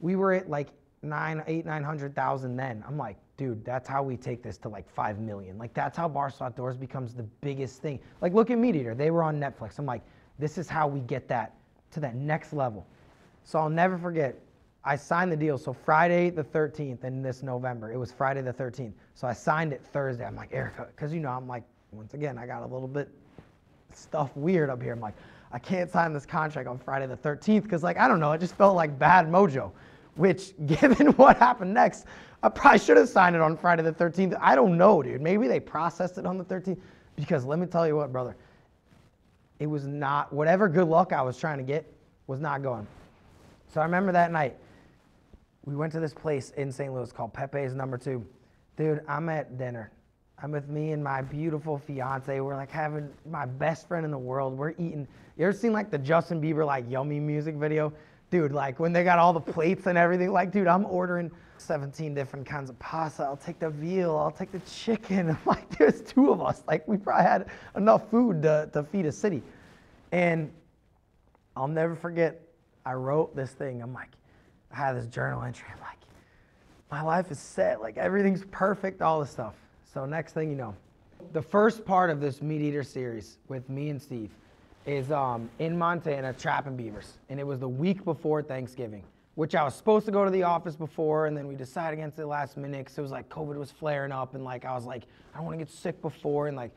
We were at like nine, eight, nine hundred thousand then. I'm like, dude, that's how we take this to like five million. Like that's how Barstool Outdoors becomes the biggest thing. Like look at Meat Eater. They were on Netflix. I'm like, this is how we get that to that next level. So I'll never forget. I signed the deal. So Friday the 13th in this November. It was Friday the 13th. So I signed it Thursday. I'm like, Erica, because you know, I'm like, once again, I got a little bit stuff weird up here. I'm like, I can't sign this contract on Friday the 13th because, like, I don't know, it just felt like bad mojo. Which, given what happened next, I probably should have signed it on Friday the 13th. I don't know, dude. Maybe they processed it on the 13th. Because let me tell you what, brother, it was not, whatever good luck I was trying to get was not going. So I remember that night, we went to this place in St. Louis called Pepe's Number Two. Dude, I'm at dinner. I'm with me and my beautiful fiance. We're like having my best friend in the world. We're eating. You ever seen like the Justin Bieber like yummy music video? Dude, like when they got all the plates and everything, like, dude, I'm ordering 17 different kinds of pasta. I'll take the veal, I'll take the chicken. I'm like, there's two of us. Like, we probably had enough food to, to feed a city. And I'll never forget, I wrote this thing. I'm like, I had this journal entry. I'm like, my life is set. Like, everything's perfect, all this stuff. So, next thing you know, the first part of this Meat Eater series with me and Steve is um, in Montana trapping beavers. And it was the week before Thanksgiving, which I was supposed to go to the office before, and then we decided against it last minute because it was like COVID was flaring up, and like I was like, I don't want to get sick before. And like,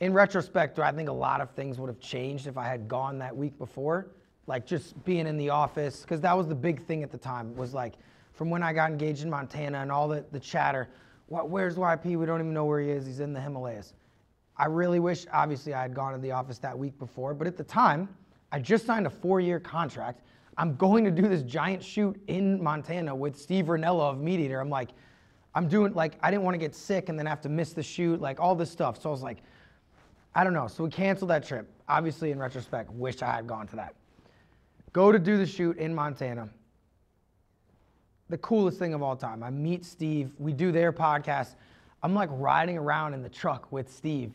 in retrospect, I think a lot of things would have changed if I had gone that week before. Like just being in the office, because that was the big thing at the time, was like from when I got engaged in Montana and all the, the chatter, what, where's YP? We don't even know where he is. He's in the Himalayas. I really wish, obviously, I had gone to the office that week before, but at the time, I just signed a four year contract. I'm going to do this giant shoot in Montana with Steve Rinella of Meat Eater. I'm like, I'm doing, like, I didn't want to get sick and then have to miss the shoot, like all this stuff. So I was like, I don't know. So we canceled that trip. Obviously, in retrospect, wish I had gone to that. Go to do the shoot in Montana. The coolest thing of all time. I meet Steve. We do their podcast. I'm like riding around in the truck with Steve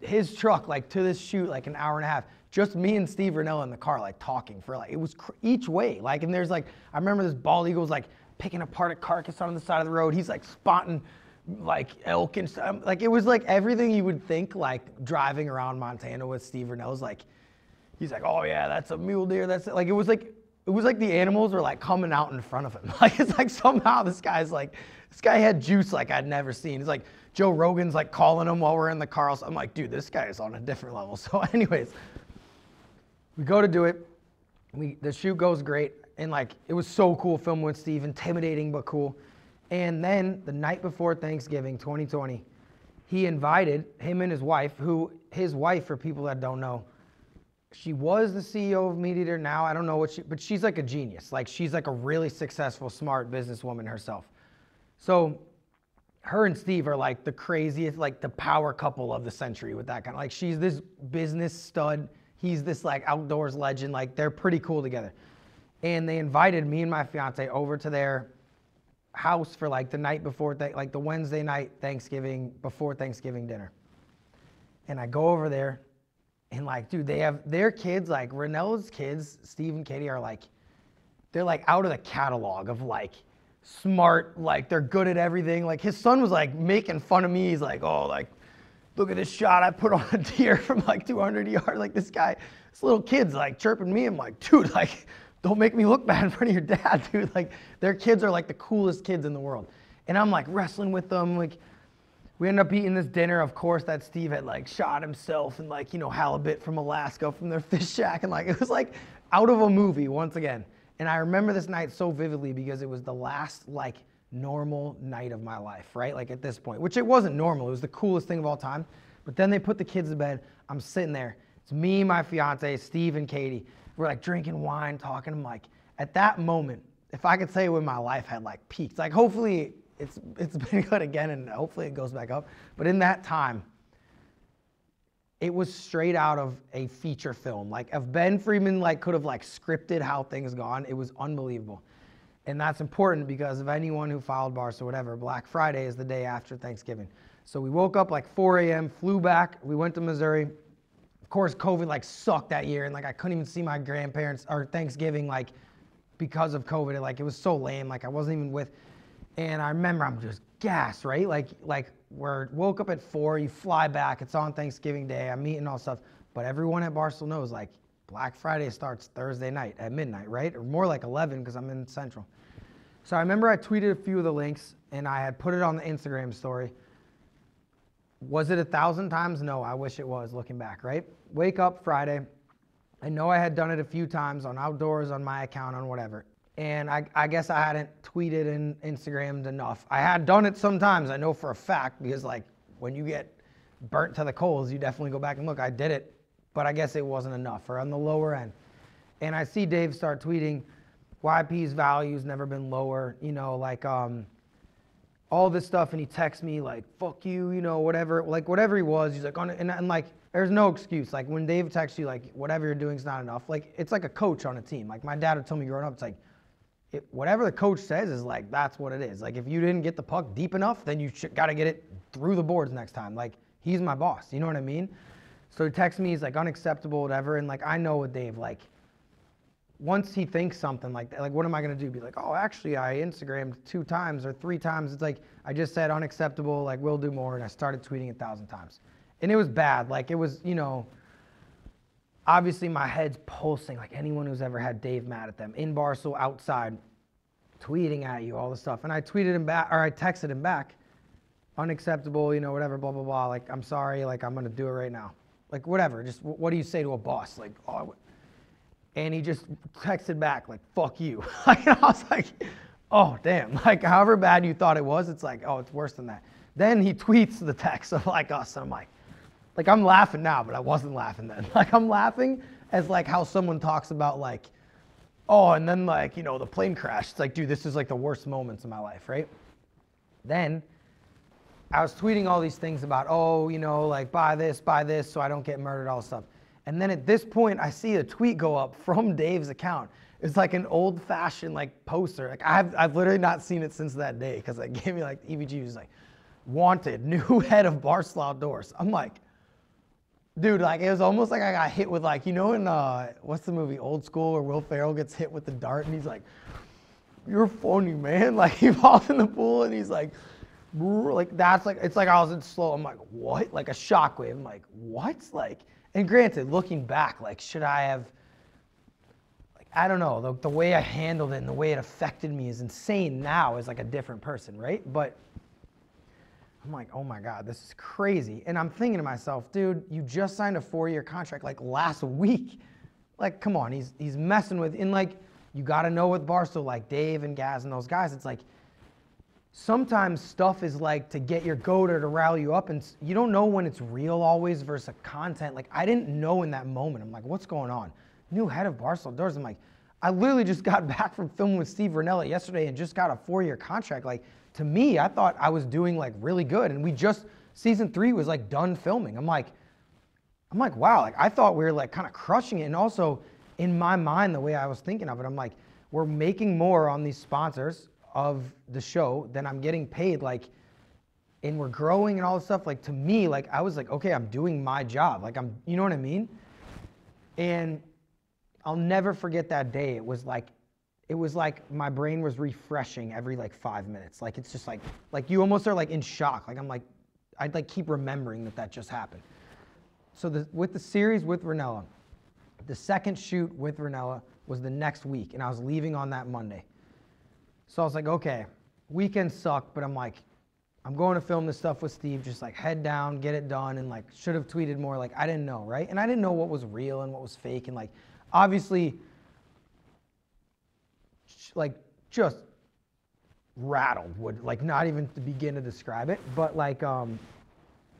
his truck like to this shoot like an hour and a half just me and steve Rinella in the car like talking for like it was cr- each way like and there's like i remember this bald eagle was like picking apart a carcass on the side of the road he's like spotting like elk and stuff like it was like everything you would think like driving around montana with steve Rinella's like he's like oh yeah that's a mule deer that's it. like it was like it was like the animals were like coming out in front of him like it's like somehow this guy's like this guy had juice like i'd never seen it's like Joe Rogan's like calling him while we're in the car. So I'm like, dude, this guy is on a different level. So, anyways, we go to do it. We the shoot goes great, and like it was so cool filming with Steve, intimidating but cool. And then the night before Thanksgiving, 2020, he invited him and his wife, who his wife, for people that don't know, she was the CEO of Meat Eater. Now I don't know what she, but she's like a genius. Like she's like a really successful, smart businesswoman herself. So her and Steve are like the craziest, like the power couple of the century with that kind of like she's this business stud, he's this like outdoors legend, like they're pretty cool together. And they invited me and my fiance over to their house for like the night before th- like the Wednesday night Thanksgiving before Thanksgiving dinner. And I go over there and like dude, they have their kids like Rinella's kids, Steve and Katie are like they're like out of the catalog of like smart, like they're good at everything. Like his son was like making fun of me. He's like, oh, like look at this shot I put on a deer from like 200 yards. Like this guy, this little kid's like chirping me. I'm like, dude, like, don't make me look bad in front of your dad, dude. Like, their kids are like the coolest kids in the world. And I'm like wrestling with them. Like, we end up eating this dinner, of course, that Steve had like shot himself and like, you know, halibut from Alaska from their fish shack. And like, it was like out of a movie once again. And I remember this night so vividly because it was the last like normal night of my life, right? Like at this point, which it wasn't normal. It was the coolest thing of all time. But then they put the kids to bed. I'm sitting there. It's me, my fiance, Steve, and Katie. We're like drinking wine, talking. I'm like, at that moment, if I could say when my life had like peaked, like hopefully it's it's been good again and hopefully it goes back up. But in that time, it was straight out of a feature film. Like if Ben Friedman like could have like scripted how things gone, it was unbelievable. And that's important because of anyone who followed bars or whatever, Black Friday is the day after Thanksgiving. So we woke up like 4 a.m., flew back, we went to Missouri. Of course, COVID like sucked that year, and like I couldn't even see my grandparents or Thanksgiving like because of COVID. Like it was so lame. Like I wasn't even with. And I remember I'm just gassed, right? Like like we're woke up at four, you fly back, it's on Thanksgiving Day, I'm eating all stuff. But everyone at Barcelona knows like Black Friday starts Thursday night at midnight, right? Or more like 11 because I'm in Central. So I remember I tweeted a few of the links and I had put it on the Instagram story. Was it a thousand times? No, I wish it was looking back, right? Wake up Friday. I know I had done it a few times on outdoors, on my account, on whatever. And I, I guess I hadn't tweeted and Instagrammed enough. I had done it sometimes, I know for a fact, because like when you get burnt to the coals, you definitely go back and look. I did it, but I guess it wasn't enough or on the lower end. And I see Dave start tweeting, YP's value's never been lower, you know, like um, all this stuff. And he texts me like, fuck you, you know, whatever, like whatever he was. He's like, on, and, and like, there's no excuse. Like when Dave texts you, like, whatever you're doing is not enough. Like, it's like a coach on a team. Like my dad would tell me growing up, it's like, it, whatever the coach says is like, that's what it is. Like if you didn't get the puck deep enough, then you got to get it through the boards next time. Like he's my boss. You know what I mean? So he texts me, he's like unacceptable, whatever. And like I know with Dave, like once he thinks something like that, like what am I gonna do? Be like, oh, actually, I Instagrammed two times or three times. It's like I just said unacceptable, like we'll do more, and I started tweeting a thousand times, and it was bad. Like it was, you know, obviously my head's pulsing. Like anyone who's ever had Dave mad at them in Barstool outside, tweeting at you all this stuff, and I tweeted him back or I texted him back, unacceptable, you know, whatever, blah blah blah. Like I'm sorry, like I'm gonna do it right now, like whatever. Just what do you say to a boss? Like oh and he just texted back like "fuck you." like, I was like, "Oh damn!" Like, however bad you thought it was, it's like, "Oh, it's worse than that." Then he tweets the text of like us, and I'm like, like I'm laughing now, but I wasn't laughing then. Like I'm laughing as like how someone talks about like, oh, and then like you know the plane crashed. It's like, dude, this is like the worst moments of my life, right? Then I was tweeting all these things about, oh, you know, like buy this, buy this, so I don't get murdered, all stuff. And then at this point, I see a tweet go up from Dave's account. It's like an old fashioned like poster. Like I've, I've literally not seen it since that day because it gave me like EVG was like, wanted, new head of Barstool Outdoors. I'm like, dude, like it was almost like I got hit with like, you know, in uh, what's the movie, Old School, where Will Ferrell gets hit with the dart and he's like, you're funny, man. Like he falls in the pool and he's like, like that's like, it's like I was in slow. I'm like, what? Like a shockwave. I'm like, what? Like, and granted, looking back, like, should I have, like, I don't know, the, the way I handled it and the way it affected me is insane now as like a different person, right? But I'm like, oh my God, this is crazy. And I'm thinking to myself, dude, you just signed a four year contract like last week. Like, come on, he's, he's messing with, and like, you got to know with Barstool, like Dave and Gaz and those guys, it's like, sometimes stuff is like to get your goater to rally you up and you don't know when it's real always versus content. Like i didn't know in that moment. I'm like what's going on? New head of barstool doors. I'm like i literally just got back from filming with steve Rinella yesterday and just got a four-year contract. Like to me i thought i was doing like really good and we just season three was like done filming i'm like i'm like wow like i thought we were like kind of crushing it and also in my mind the way i was thinking of it i'm like we're making more on these sponsors of the show, than I'm getting paid like and we're growing and all this stuff. Like to me, like I was like, okay, I'm doing my job. Like I'm you know what I mean? And I'll never forget that day. It was like it was like my brain was refreshing every like five minutes. Like it's just like like you almost are like in shock. Like I'm like, I'd like keep remembering that that just happened. So the, with the series with Rinella, the second shoot with Rinella was the next week, and I was leaving on that Monday. So I was like, okay, weekend suck, but I'm like, I'm going to film this stuff with Steve, just like head down, get it done, and like should have tweeted more. Like I didn't know, right? And I didn't know what was real and what was fake, and like obviously, like just rattled. Would like not even to begin to describe it but like um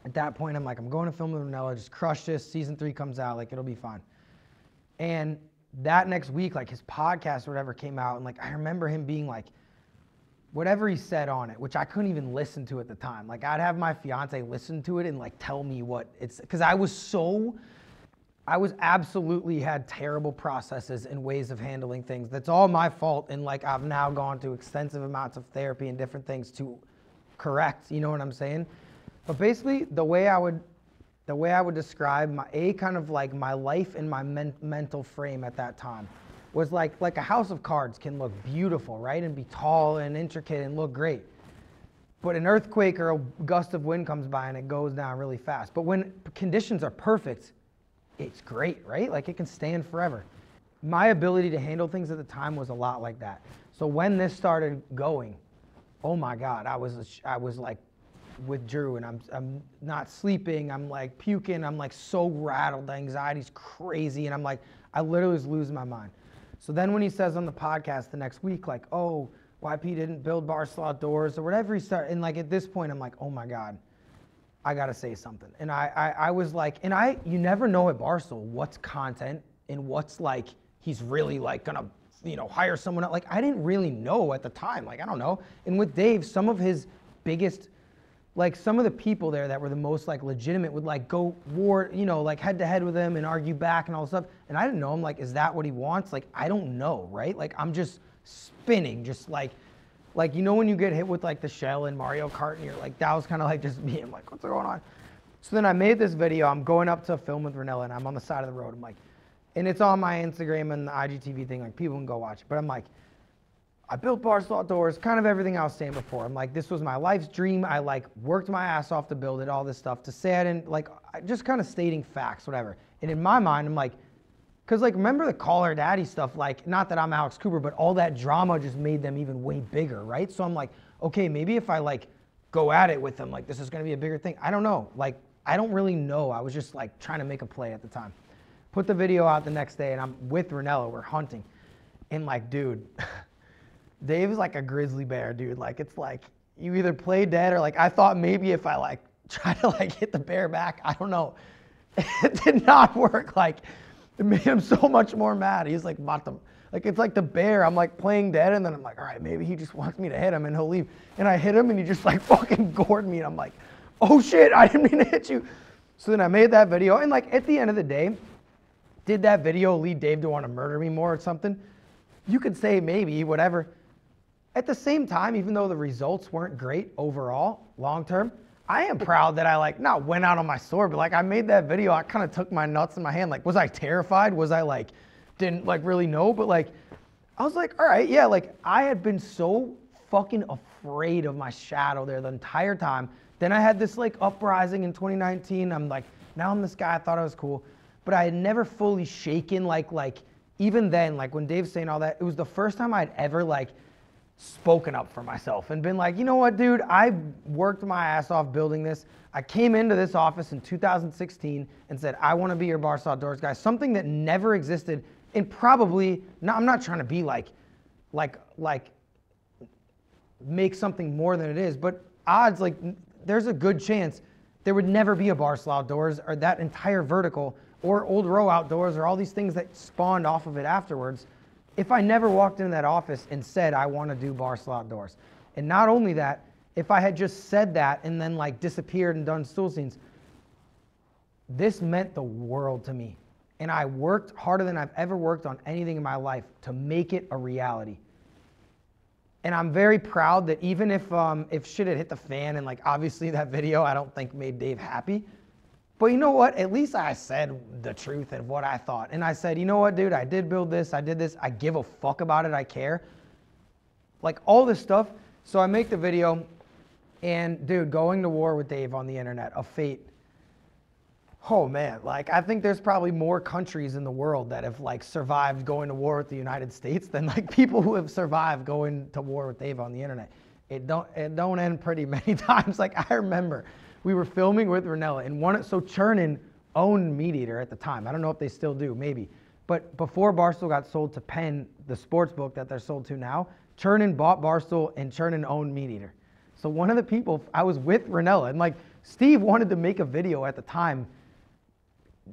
at that point i'm like i'm going to film with Rinella, just crush this. Season three comes out. Like it'll be fine. And that next week like his podcast or whatever came out and like i remember him being like whatever he said on it which i couldn't even listen to at the time. Like i'd have my fiance listen to it and like tell me what it's because i was so I was absolutely had terrible processes and ways of handling things. That's all my fault. And like I've now gone to extensive amounts of therapy and different things to correct. You know what I'm saying? But basically, the way I would, the way I would describe my a kind of like my life and my men- mental frame at that time was like like a house of cards can look beautiful, right, and be tall and intricate and look great. But an earthquake or a gust of wind comes by and it goes down really fast. But when conditions are perfect, it's great, right? Like it can stand forever. My ability to handle things at the time was a lot like that. So when this started going, oh my God, I was I was like with Drew and I'm I'm not sleeping. I'm like puking. I'm like so rattled. The anxiety's crazy, and I'm like I literally was losing my mind. So then when he says on the podcast the next week, like, oh, YP didn't build Barstool doors or whatever he started, and like at this point, I'm like, oh my God I gotta say something. And I, I, I was like, and I, you never know at Barstool what's content and what's like he's really like gonna, you know, hire someone else. Like I didn't really know at the time. Like I don't know. And with Dave, some of his biggest, like some of the people there that were the most like legitimate would like go war, you know, like head to head with him and argue back and all this stuff. And I didn't know. I'm like, is that what he wants? Like I don't know, right? Like I'm just spinning, just like like you know when you get hit with like the shell in Mario Kart and you're like that was kind of like just me. I'm like, what's going on? So then I made this video. I'm going up to film with Rinella and I'm on the side of the road. I'm like, and it's on my Instagram and the IGTV thing. Like people can go watch it. But I'm like, I built Barstool Outdoors, kind of everything I was saying before. I'm like, this was my life's dream. I like worked my ass off to build it, all this stuff. To say I didn't like, just kind of stating facts, whatever. And in my mind, I'm like, because, like, remember the Call Her Daddy stuff? Like, not that I'm Alex Cooper, but all that drama just made them even way bigger, right? So I'm like, okay, maybe if I, like, go at it with them, like, this is going to be a bigger thing. I don't know. Like, I don't really know. I was just, like, trying to make a play at the time. Put the video out the next day, and I'm with Rinella. We're hunting. And, like, dude, Dave is like a grizzly bear, dude. Like, it's like, you either play dead or, like, I thought maybe if I, like, try to, like, hit the bear back, I don't know. It did not work. Like, it made him so much more mad. He's like, about like it's like the bear. I'm like playing dead, and then I'm like, all right, maybe he just wants me to hit him, and he'll leave. And I hit him, and he just like fucking gored me, and I'm like, oh shit, I didn't mean to hit you. So then I made that video, and like at the end of the day, did that video lead Dave to want to murder me more or something? You could say maybe, whatever. At the same time, even though the results weren't great overall, long term, I am proud that I like not went out on my sword, but like I made that video. I kind of took my nuts in my hand. Like, was I terrified? Was I like, didn't like really know? But like, I was like, all right, yeah. Like I had been so fucking afraid of my shadow there the entire time. Then I had this like uprising in 2019. I'm like, now I'm this guy. I thought I was cool, but I had never fully shaken. Like, like even then, like when Dave's saying all that, it was the first time I'd ever like spoken up for myself and been like, you know what, dude, I worked my ass off building this. I came into this office in 2016 and said, I want to be your Barstool Outdoors guy, something that never existed and probably, not, I'm not trying to be like, like, like, make something more than it is, but odds, like, there's a good chance there would never be a Barstool Outdoors or that entire vertical or Old Row Outdoors or all these things that spawned off of it afterwards if I never walked into that office and said, I want to do Barstool Outdoors. And not only that, if I had just said that and then like disappeared and done stool scenes, this meant the world to me. And I worked harder than I've ever worked on anything in my life to make it a reality. And I'm very proud that even if um, if shit had hit the fan and like obviously that video I don't think made Dave happy, but you know what? At least I said the truth and what I thought. And I said, you know what, dude? I did build this. I did this. I give a fuck about it. I care. Like all this stuff. So I make the video. And dude, going to war with Dave on the internet, a fate. Oh man, like I think there's probably more countries in the world that have like survived going to war with the United States than like people who have survived going to war with Dave on the internet. It don't it don't end pretty many times. Like I remember we were filming with Rinella and one so Chernin owned Meat Eater at the time. I don't know if they still do, maybe. But before Barstool got sold to Penn, the sports book that they're sold to now, Chernin bought Barstool and Chernin owned Meat Eater. So one of the people I was with Rinella and like Steve wanted to make a video at the time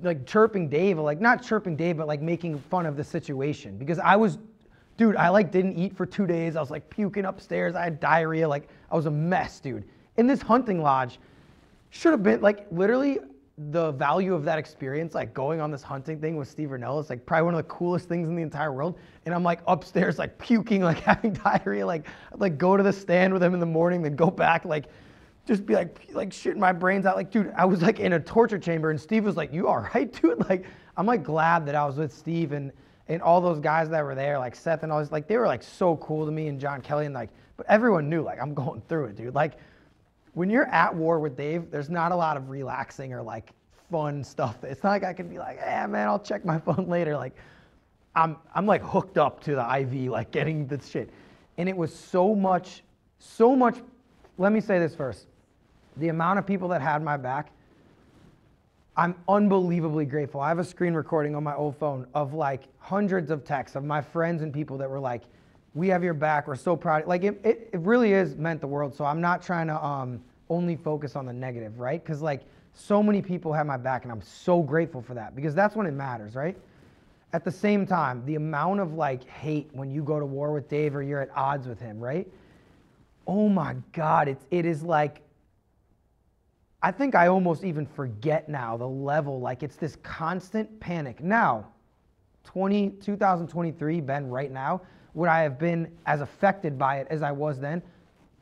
like chirping Dave, like not chirping Dave, but like making fun of the situation because I was, dude, I like didn't eat for two days. I was like puking upstairs. I had diarrhea. Like I was a mess, dude. In this hunting lodge, should have been like literally the value of that experience, like going on this hunting thing with Steve Rinella, is like probably one of the coolest things in the entire world. And I'm like upstairs, like puking, like having diarrhea, like like go to the stand with him in the morning, then go back, like just be like like shitting my brains out. Like, dude, I was like in a torture chamber, and Steve was like, "You all right, dude?" Like, I'm like glad that I was with Steve and and all those guys that were there, like Seth and all this, like they were like so cool to me and John Kelly and like, but everyone knew like I'm going through it, dude. Like, when you're at war with Dave, there's not a lot of relaxing or like fun stuff. It's not like I can be like, "Yeah, man, I'll check my phone later." Like, I'm I'm like hooked up to the IV, like getting this shit, and it was so much, so much. Let me say this first the amount of people that had my back, I'm unbelievably grateful. I have a screen recording on my old phone of like hundreds of texts of my friends and people that were like, we have your back. We're so proud. Like it, it, it really is meant the world. So I'm not trying to um, only focus on the negative, right? Because like so many people have my back and I'm so grateful for that because that's when it matters, right? At the same time, the amount of like hate when you go to war with Dave or you're at odds with him, right? Oh my God, it's, it is like I think I almost even forget now the level. Like it's this constant panic. Now, 20, 2023, Ben, right now, would I have been as affected by it as I was then?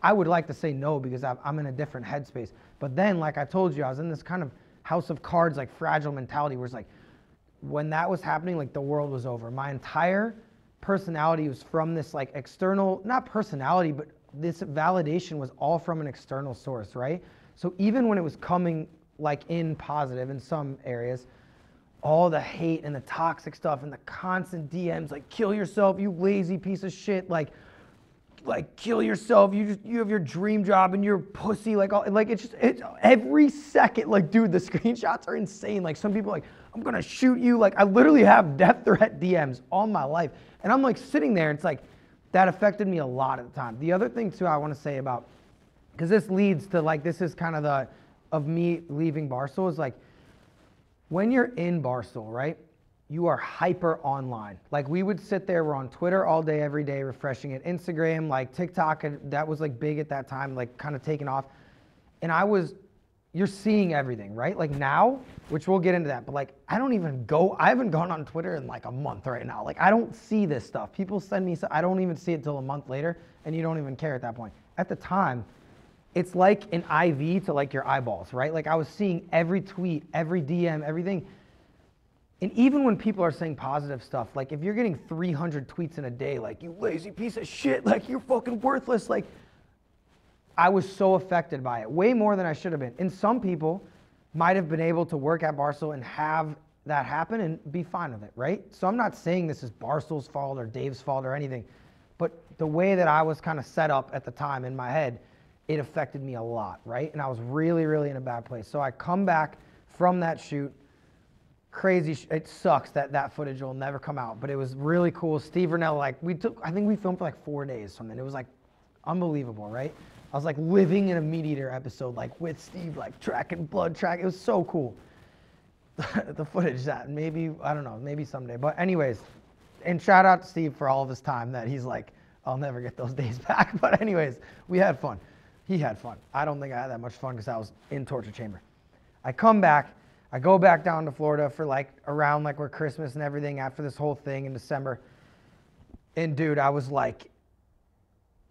I would like to say no because I'm in a different headspace. But then, like I told you, I was in this kind of house of cards, like fragile mentality where it's like, when that was happening, like the world was over. My entire personality was from this like external, not personality, but this validation was all from an external source, right? So even when it was coming like in positive in some areas, all the hate and the toxic stuff and the constant DMs like kill yourself, you lazy piece of shit, like like kill yourself. You just you have your dream job and you're pussy. Like all, like it's just it's every second. Like dude, the screenshots are insane. Like some people like I'm gonna shoot you. Like I literally have death threat DMs all my life, and I'm like sitting there. It's like that affected me a lot at the time. The other thing too I want to say about because this leads to like this is kind of the of me leaving Barstool is like when you're in Barstool, right? You are hyper online. Like we would sit there, we're on Twitter all day, every day, refreshing it. Instagram, like TikTok, uh, that was like big at that time, like kind of taking off. And I was, you're seeing everything, right? Like now, which we'll get into that, but like I don't even go, I haven't gone on Twitter in like a month right now. Like I don't see this stuff. People send me, I don't even see it till a month later, and you don't even care at that point. At the time, it's like an IV to like your eyeballs, right? Like I was seeing every tweet, every DM, everything. And even when people are saying positive stuff, like if you're getting 300 tweets in a day, like you lazy piece of shit, like you're fucking worthless, like I was so affected by it, way more than I should have been. And some people might have been able to work at Barstool and have that happen and be fine with it, right? So I'm not saying this is Barstool's fault or Dave's fault or anything, but the way that I was kind of set up at the time in my head, it affected me a lot, right? And I was really, really in a bad place. So I come back from that shoot. Crazy. It sucks that that footage will never come out, but it was really cool. Steve Rinella, like we took, I think we filmed for like four days something. It was like unbelievable, right? I was like living in a Meat Eater episode, like with Steve, like tracking blood track. It was so cool. the footage that maybe I don't know, maybe someday. But anyways, and shout out to Steve for all of his time that he's like, I'll never get those days back. But anyways, we had fun he had fun. I don't think I had that much fun because I was in torture chamber. I come back. I go back down to Florida for like around like where Christmas and everything after this whole thing in December. And dude, I was like,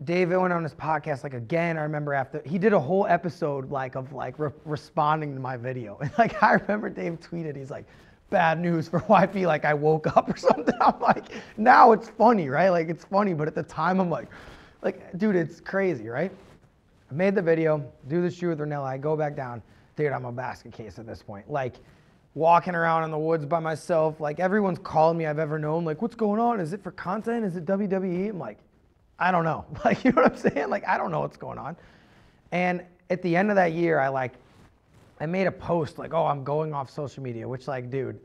David went on his podcast like again. I remember after he did a whole episode like of like re- responding to my video. And like I remember Dave tweeted, he's like, bad news for YP, like I woke up or something. I'm like, now it's funny, right? Like it's funny, but at the time I'm like, like, dude, it's crazy, right? I made the video, do the shoe with Rinella. I go back down. Dude, I'm a basket case at this point. Like, walking around in the woods by myself. Like, everyone's calling me I've ever known. Like, what's going on? Is it for content? Is it WWE? I'm like, I don't know. Like, you know what I'm saying? Like, I don't know what's going on. And at the end of that year, I like, I made a post like, oh, I'm going off social media, which, like, dude,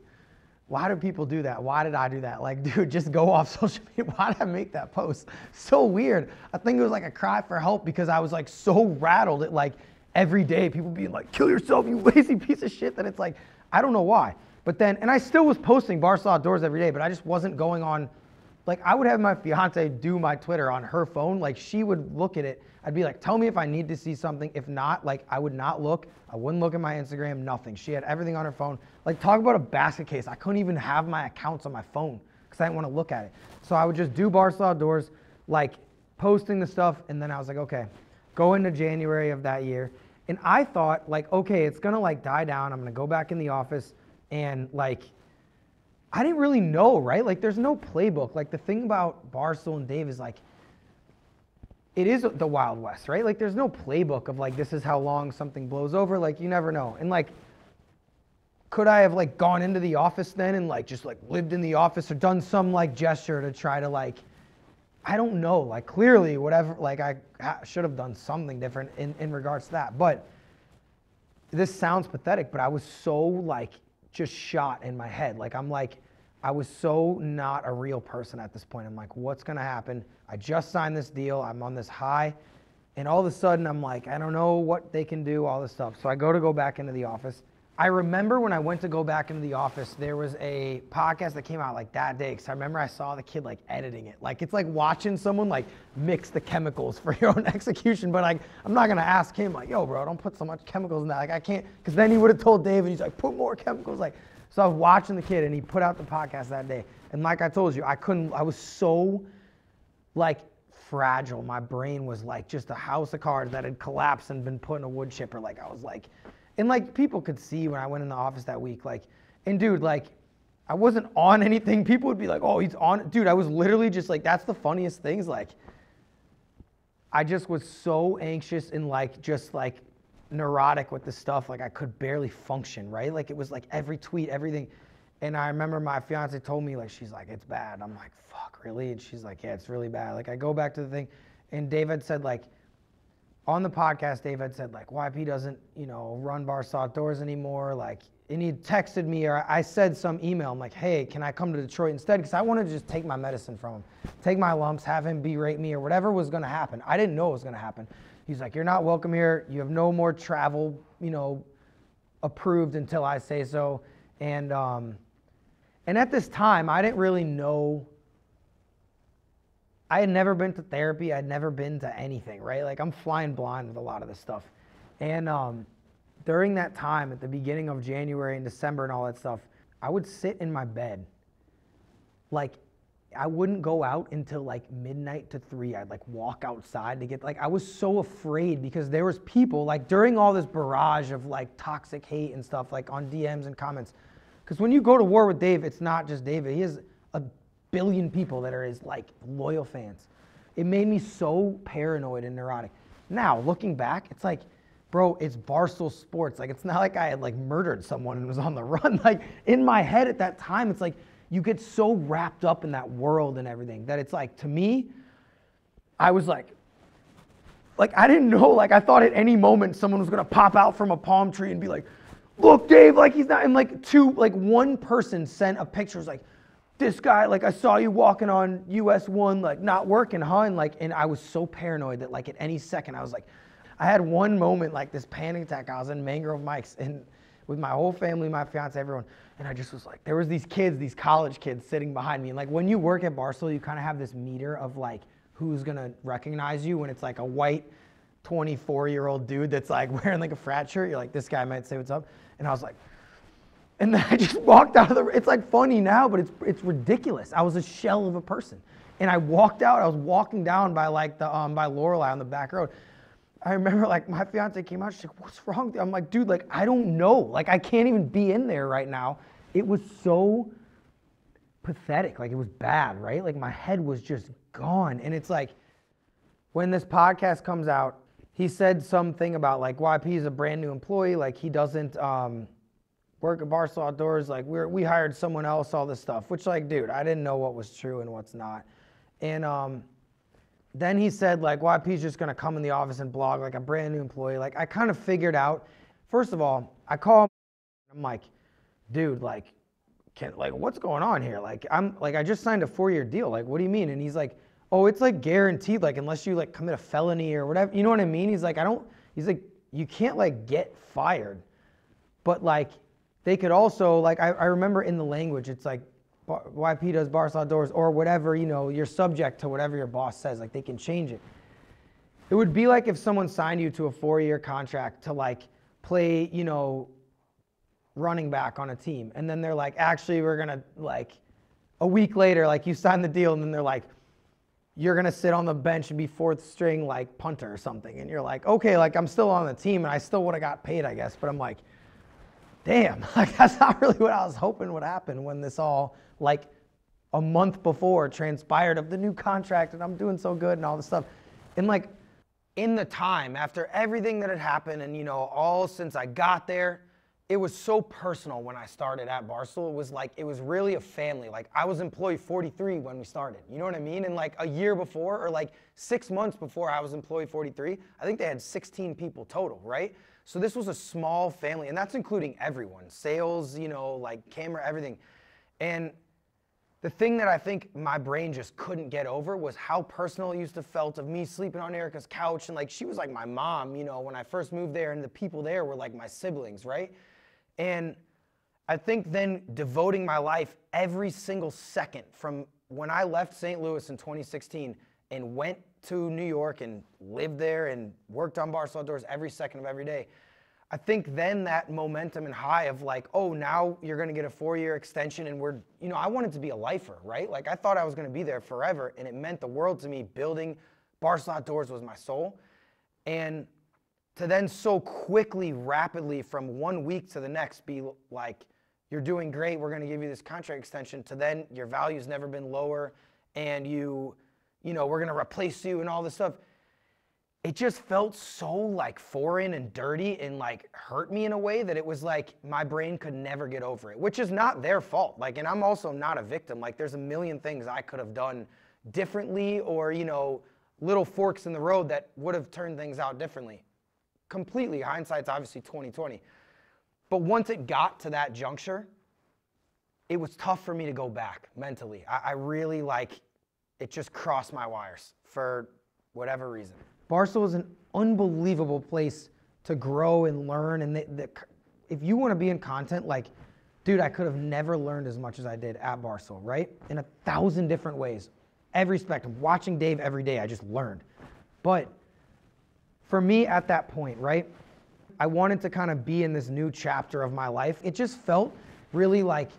why do people do that? Why did I do that? Like, dude, just go off social media. Why did I make that post? So weird. I think it was like a cry for help because I was like so rattled at like every day people being like, kill yourself, you lazy piece of shit, that it's like, I don't know why. But then, and I still was posting Barstool Outdoors every day, but I just wasn't going on. Like, I would have my fiance do my Twitter on her phone. Like, she would look at it. I'd be like, tell me if I need to see something. If not, like, I would not look. I wouldn't look at my Instagram, nothing. She had everything on her phone. Like, talk about a basket case. I couldn't even have my accounts on my phone because I didn't want to look at it. So I would just do Barstool Outdoors, like, posting the stuff. And then I was like, okay, go into January of that year. And I thought, like, okay, it's gonna like die down. I'm gonna go back in the office and like, I didn't really know, right? Like, there's no playbook. Like, the thing about Barstool and Dave is like, it is the Wild West, right? Like, there's no playbook of like, this is how long something blows over. Like, you never know. And like, could I have like gone into the office then and like just like lived in the office or done some like gesture to try to like, I don't know. Like, clearly, whatever, like, I should have done something different in, in regards to that. But this sounds pathetic, but I was so like just shot in my head. Like, I'm like, I was so not a real person at this point. I'm like, what's going to happen? I just signed this deal. I'm on this high. And all of a sudden, I'm like, I don't know what they can do, all this stuff. So I go to go back into the office. I remember when I went to go back into the office, there was a podcast that came out like that day. Cause I remember I saw the kid like editing it. Like it's like watching someone like mix the chemicals for your own execution. But like I'm not gonna ask him like, yo, bro, don't put so much chemicals in that. Like I can't, cause then he would have told David, he's like, put more chemicals. Like so I was watching the kid and he put out the podcast that day. And like I told you, I couldn't. I was so like fragile. My brain was like just a house of cards that had collapsed and been put in a wood chipper. Like I was like and like people could see when I went in the office that week, like, and dude, like, I wasn't on anything. People would be like, oh, he's on. Dude, I was literally just like, that's the funniest things. Like, I just was so anxious and like, just like neurotic with the stuff. Like, I could barely function, right? Like, it was like every tweet, everything. And I remember my fiance told me, like, she's like, it's bad. I'm like, fuck, really? And she's like, yeah, it's really bad. Like, I go back to the thing, and David said, like, on the podcast, Dave had said like YP doesn't, you know, run Barstool Outdoors anymore. Like, and he texted me or I said some email. I'm like, hey, can I come to Detroit instead? Because I wanted to just take my medicine from him, take my lumps, have him berate me or whatever was going to happen. I didn't know it was going to happen. He's like, you're not welcome here. You have no more travel, you know, approved until I say so. And um, and at this time, I didn't really know I had never been to therapy. I'd never been to anything, right? Like I'm flying blind with a lot of this stuff. And um, during that time, at the beginning of January and December and all that stuff, I would sit in my bed. Like I wouldn't go out until like midnight to three. I'd like walk outside to get like I was so afraid because there was people like during all this barrage of like toxic hate and stuff like on DMs and comments. Because when you go to war with Dave, it's not just David. He has a billion people that are his like loyal fans. It made me so paranoid and neurotic. Now, looking back, it's like, bro, it's Barstool Sports. Like, it's not like I had like murdered someone and was on the run. Like, in my head at that time, it's like you get so wrapped up in that world and everything that it's like, to me, I was like, like I didn't know. Like, I thought at any moment someone was gonna pop out from a palm tree and be like, look, Dave, like he's not. And like two, like one person sent a picture, was like, this guy, like I saw you walking on US one, like not working, huh? And like, and I was so paranoid that like at any second I was like, I had one moment like this panic attack. I was in Mangrove Mike's and with my whole family, my fiance, everyone, and I just was like, there was these kids, these college kids sitting behind me, and like when you work at Barstool, you kind of have this meter of like who's gonna recognize you when it's like a white 24 year old dude that's like wearing like a frat shirt. You're like, this guy might say what's up, and I was like and then I just walked out of the, it's like funny now, but it's, it's ridiculous. I was a shell of a person. And I walked out, I was walking down by like the, um, by Lorelei on the back road. I remember like my fiance came out, she's like, what's wrong? I'm like, dude, like, I don't know. Like, I can't even be in there right now. It was so pathetic. Like, it was bad, right? Like, my head was just gone. And it's like, when this podcast comes out, he said something about like YP is a brand new employee, like he doesn't um, work at Barstool Outdoors, like we're we hired someone else, all this stuff. Which like, dude, I didn't know what was true and what's not. And um, then he said like YP's just gonna come in the office and blog like a brand new employee. Like I kind of figured out. First of all, I call him. I'm like, dude, like, can like what's going on here? Like I'm like I just signed a four year deal. Like what do you mean? And he's like, oh, it's like guaranteed. Like unless you like commit a felony or whatever. You know what I mean? He's like, I don't. He's like, you can't like get fired, but like they could also like I, I remember in the language it's like YP does Barstool Outdoors or whatever, you know, you're subject to whatever your boss says. Like they can change it. It would be like if someone signed you to a four year contract to like play, you know, running back on a team. And then they're like, actually, we're going to like a week later, like you sign the deal and then they're like, you're going to sit on the bench and be fourth string like punter or something. And you're like, okay, like I'm still on the team and I still would have got paid, I guess. But I'm like, damn, like that's not really what I was hoping would happen when this all like a month before transpired of the new contract and I'm doing so good and all this stuff. And like in the time after everything that had happened and you know all since I got there, it was so personal when I started at Barstool. It was like it was really a family. Like I was employee 43 when we started. You know what I mean? And like a year before or like 6 months before I was employee 43, I think they had 16 people total, right? So this was a small family and that's including everyone. Sales, you know, like camera, everything. And the thing that I think my brain just couldn't get over was how personal it used to felt of me sleeping on Erica's couch and like she was like my mom, you know, when I first moved there and the people there were like my siblings, right? And I think then devoting my life every single second from when I left St. Louis in 2016 and went to New York and lived there and worked on Barstool doors every second of every day I think then that momentum and high of like, oh, now you're going to get a four year extension and we're, you know, I wanted to be a lifer, right? Like I thought I was going to be there forever and it meant the world to me. Building Barstool Doors was my soul. And to then so quickly, rapidly from one week to the next be like, you're doing great, we're going to give you this contract extension, to then your value's never been lower and you, you know, we're going to replace you and all this stuff it just felt so like foreign and dirty and like hurt me in a way that it was like my brain could never get over it, which is not their fault. Like, and I'm also not a victim. Like, there's a million things I could have done differently or, you know, little forks in the road that would have turned things out differently. Completely. Hindsight's obviously 2020. But once it got to that juncture, it was tough for me to go back mentally. I, I really like it just crossed my wires for whatever reason. Barstool is an unbelievable place to grow and learn. And the, the, if you want to be in content, like, dude, I could have never learned as much as I did at Barstool, right? In a thousand different ways. Every spectrum. Watching Dave every day, I just learned. But for me at that point, right? I wanted to kind of be in this new chapter of my life. It just felt really like,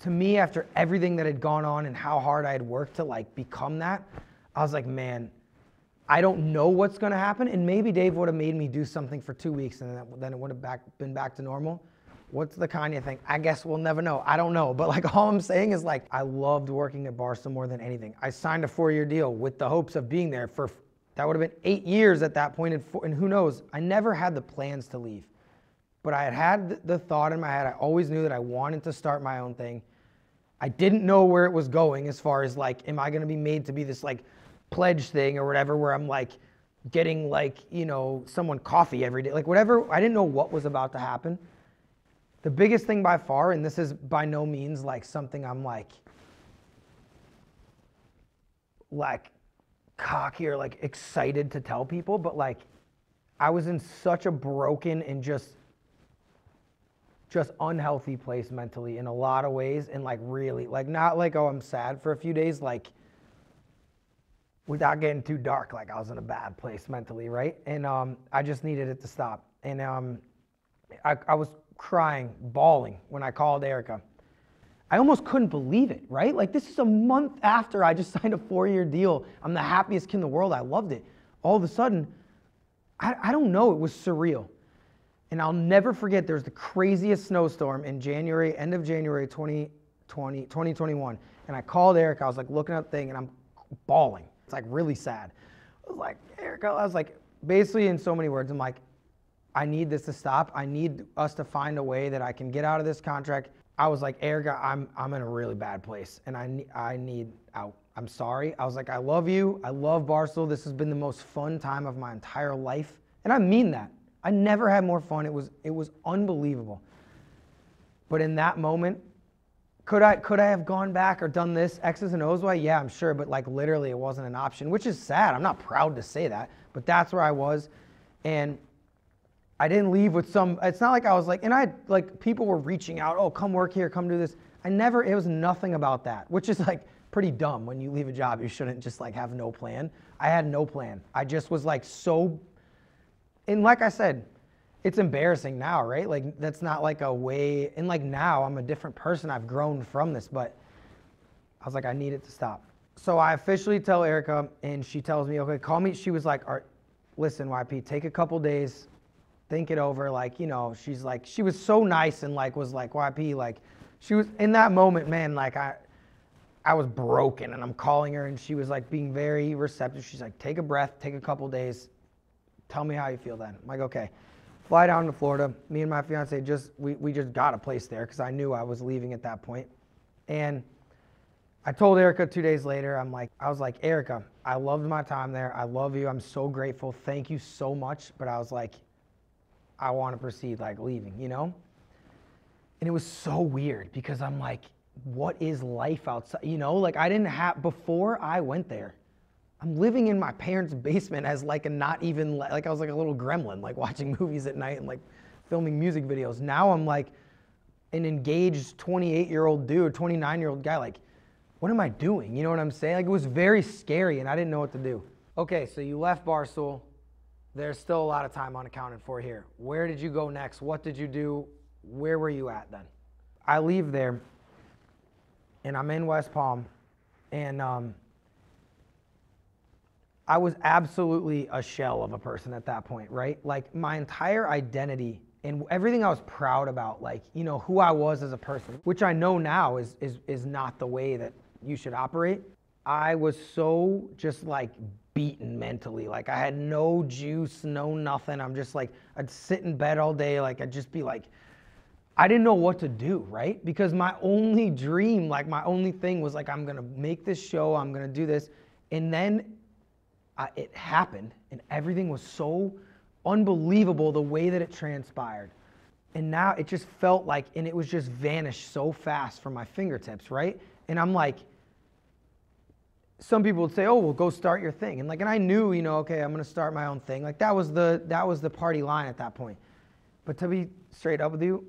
to me, after everything that had gone on and how hard I had worked to like become that, I was like, man, I don't know what's going to happen, and maybe Dave would have made me do something for two weeks, and then it would have back, been back to normal. What's the Kanye thing? I guess we'll never know. I don't know, but like all I'm saying is like I loved working at Barstool more than anything. I signed a four-year deal with the hopes of being there for that would have been eight years at that point, and, and who knows? I never had the plans to leave, but I had had the thought in my head. I always knew that I wanted to start my own thing. I didn't know where it was going as far as like, am I going to be made to be this like pledge thing or whatever where I'm like getting like, you know, someone coffee every day. Like whatever, I didn't know what was about to happen. The biggest thing by far, and this is by no means like something I'm like like cocky or like excited to tell people, but like I was in such a broken and just just unhealthy place mentally in a lot of ways and like really like not like oh I'm sad for a few days like without getting too dark, like I was in a bad place mentally, right? And um, I just needed it to stop. And um, I, I was crying, bawling when I called Erica. I almost couldn't believe it, right? Like this is a month after I just signed a four-year deal. I'm the happiest kid in the world. I loved it. All of a sudden, I, I don't know, it was surreal. And I'll never forget there's the craziest snowstorm in January, end of January 2020, 2021. And I called Eric, I was like looking at the thing and I'm bawling. It's like really sad. I was like, Eric, I was like, basically, in so many words, I'm like, I need this to stop. I need us to find a way that I can get out of this contract. I was like, Erica, I'm I'm in a really bad place, and I I need out. I'm sorry. I was like, I love you. I love Barstool. This has been the most fun time of my entire life, and I mean that. I never had more fun. It was it was unbelievable. But in that moment, could I could I have gone back or done this X's and O's way? Yeah, I'm sure, but like literally it wasn't an option, which is sad. I'm not proud to say that, but that's where I was. And I didn't leave with some it's not like I was like and I like people were reaching out, "Oh, come work here, come do this." I never it was nothing about that, which is like pretty dumb when you leave a job. You shouldn't just like have no plan. I had no plan. I just was like so and like I said, it's embarrassing now, right? Like that's not like a way and like now I'm a different person. I've grown from this, but I was like, I need it to stop. So I officially tell Erica and she tells me, okay, call me. She was like, All right, listen, YP, take a couple days, think it over. Like, you know, she's like, she was so nice and like was like, YP, like she was in that moment, man, like I I was broken and I'm calling her and she was like being very receptive. She's like, take a breath, take a couple days, tell me how you feel then. I'm like, okay. Fly down to Florida. Me and my fiance just we, we just got a place there because I knew I was leaving at that point. And I told Erica two days later, I'm like, I was like, Erica, I loved my time there. I love you. I'm so grateful. Thank you so much. But I was like, I want to proceed like leaving, you know? And it was so weird because I'm like, what is life outside? You know, like I didn't have, before I went there, I'm living in my parents' basement as like a not even, like I was like a little gremlin, like watching movies at night and like filming music videos. Now I'm like an engaged 28 year old dude, 29 year old guy. Like, what am I doing? You know what I'm saying? Like it was very scary and I didn't know what to do. Okay, so you left Barstool. There's still a lot of time unaccounted for here. Where did you go next? What did you do? Where were you at then? I leave there and I'm in West Palm and um, I was absolutely a shell of a person at that point, right? Like my entire identity and everything I was proud about, like, you know, who I was as a person, which I know now is is is not the way that you should operate. I was so just like beaten mentally. Like I had no juice, no nothing. I'm just like I'd sit in bed all day, like I'd just be like I didn't know what to do, right? Because my only dream, like my only thing was like I'm to make this show, I'm to do this. And then uh, it happened and everything was so unbelievable the way that it transpired. And now it just felt like, and it was just vanished so fast from my fingertips, right? And I'm like, some people would say, "Oh, well, go start your thing," and like, and I knew, you know, okay, I'm gonna start my own thing. Like that was the that was the party line at that point. But to be straight up with you,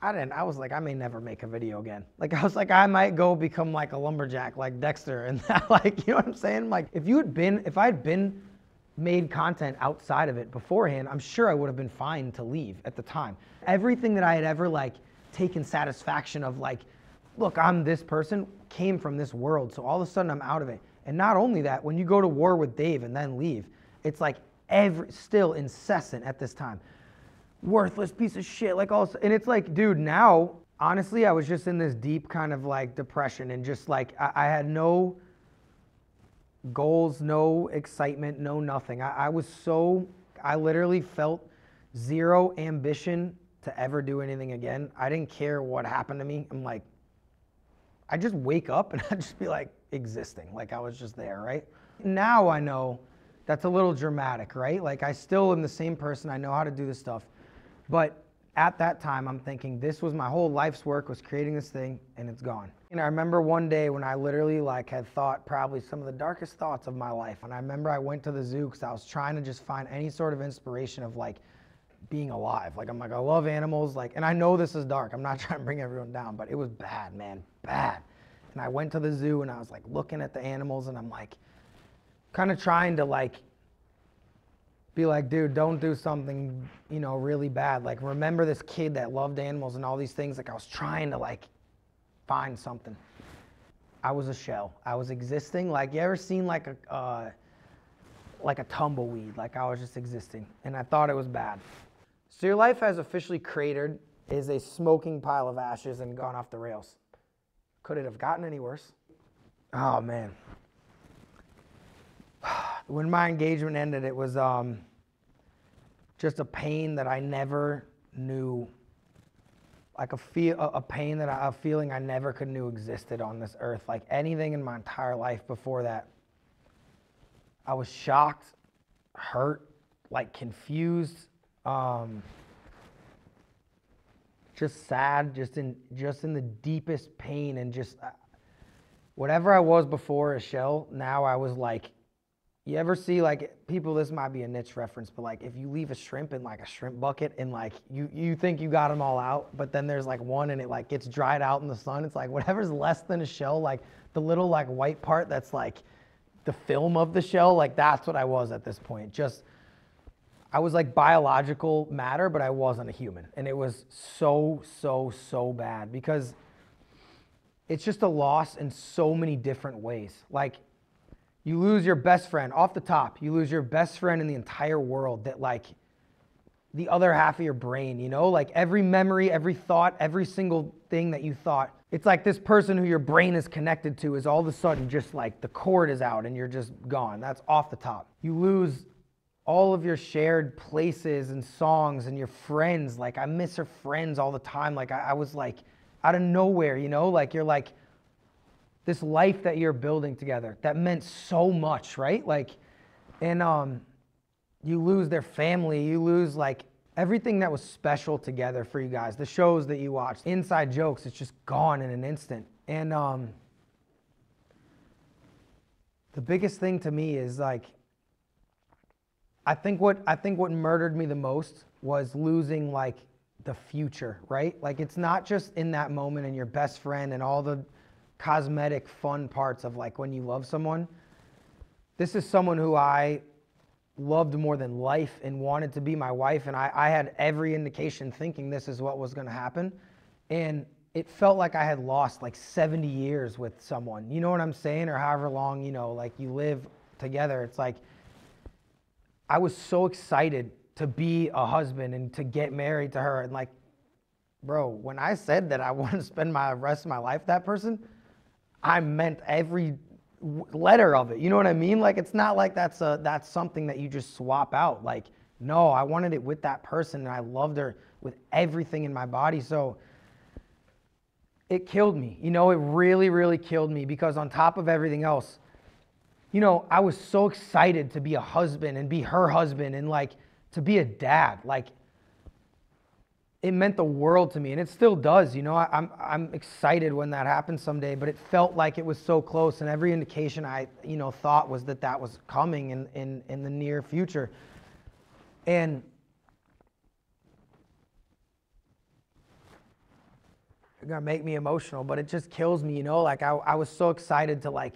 I didn't. I was like, I may never make a video again. Like I was like, I might go become like a lumberjack, like Dexter, and that, like, you know what I'm saying? Like, if you had been, if I had been made content outside of it beforehand, I'm sure I would have been fine to leave at the time. Everything that I had ever like taken satisfaction of, like, look, I'm this person, came from this world. So all of a sudden I'm out of it. And not only that, when you go to war with Dave and then leave, it's like every still incessant at this time worthless piece of shit. Like all, and it's like, dude, now honestly, I was just in this deep kind of like depression and just like I, I had no goals, no excitement, no nothing. I, I was so, I literally felt zero ambition to ever do anything again. I didn't care what happened to me. I'm like, I just wake up and I'd just be like existing, like I was just there, right? Now I know that's a little dramatic, right? Like I still am the same person. I know how to do this stuff. But at that time, I'm thinking this was my whole life's work was creating this thing and it's gone. And I remember one day when I literally like had thought probably some of the darkest thoughts of my life. And I remember I went to the zoo because I was trying to just find any sort of inspiration of like being alive. Like I'm like, I love animals. Like, and I know this is dark. I'm not trying to bring everyone down, but it was bad, man, bad. And I went to the zoo and I was like looking at the animals and I'm like kind of trying to like be like, dude, don't do something, you know, really bad. Like, remember this kid that loved animals and all these things. Like, I was trying to like find something. I was a shell. I was existing. Like, you ever seen like a uh, like a tumbleweed? Like, I was just existing, and I thought it was bad. So your life has officially cratered, is a smoking pile of ashes, and gone off the rails. Could it have gotten any worse? Oh man. when my engagement ended, it was um, just a pain that I never knew, like a feel, a, pain that I, a feeling I never could knew existed on this earth. Like anything in my entire life before that, I was shocked, hurt, like confused, um, just sad, just in just in the deepest pain, and just uh, whatever I was before a shell. Now I was like you ever see like people? This might be a niche reference, but like if you leave a shrimp in like a shrimp bucket and like you you think you got them all out, but then there's like one and it like gets dried out in the sun. It's like whatever's less than a shell, like the little like white part that's like the film of the shell. Like that's what I was at this point. Just I was like biological matter, but I wasn't a human, and it was so so so bad because it's just a loss in so many different ways. Like you lose your best friend off the top. You lose your best friend in the entire world that, like, the other half of your brain, you know? Like every memory, every thought, every single thing that you thought. It's like this person who your brain is connected to is all of a sudden just like the cord is out and you're just gone. That's off the top. You lose all of your shared places and songs and your friends. Like I miss her friends all the time. Like I, I was like out of nowhere, you know? Like you're like, this life that you're building together that meant so much, right? Like, and um, you lose their family, you lose like everything that was special together for you guys. The shows that you watched, inside jokes, it's just gone in an instant. And um, the biggest thing to me is like, I think what I think what murdered me the most was losing like the future, right? Like it's not just in that moment and your best friend and all the cosmetic fun parts of like when you love someone. This is someone who I loved more than life and wanted to be my wife. And I, I had every indication thinking this is what was going to happen. And it felt like I had lost like 70 years with someone. You know what I'm saying? Or however long, you know, like you live together. It's like I was so excited to be a husband and to get married to her. And like, bro, when I said that I want to spend my rest of my life with that person, I meant every letter of it. You know what I mean? Like it's not like that's a that's something that you just swap out. Like no, I wanted it with that person and I loved her with everything in my body. So it killed me. You know, it really really killed me because on top of everything else, you know, I was so excited to be a husband and be her husband and like to be a dad. Like it meant the world to me and it still does you know? I, am I'm, I'm excited when that happens someday but it felt like it was so close and every indication i you know thought was that that was coming in in, in the near future. And you're gonna make me emotional but it just kills me you know? Like I, I was so excited to like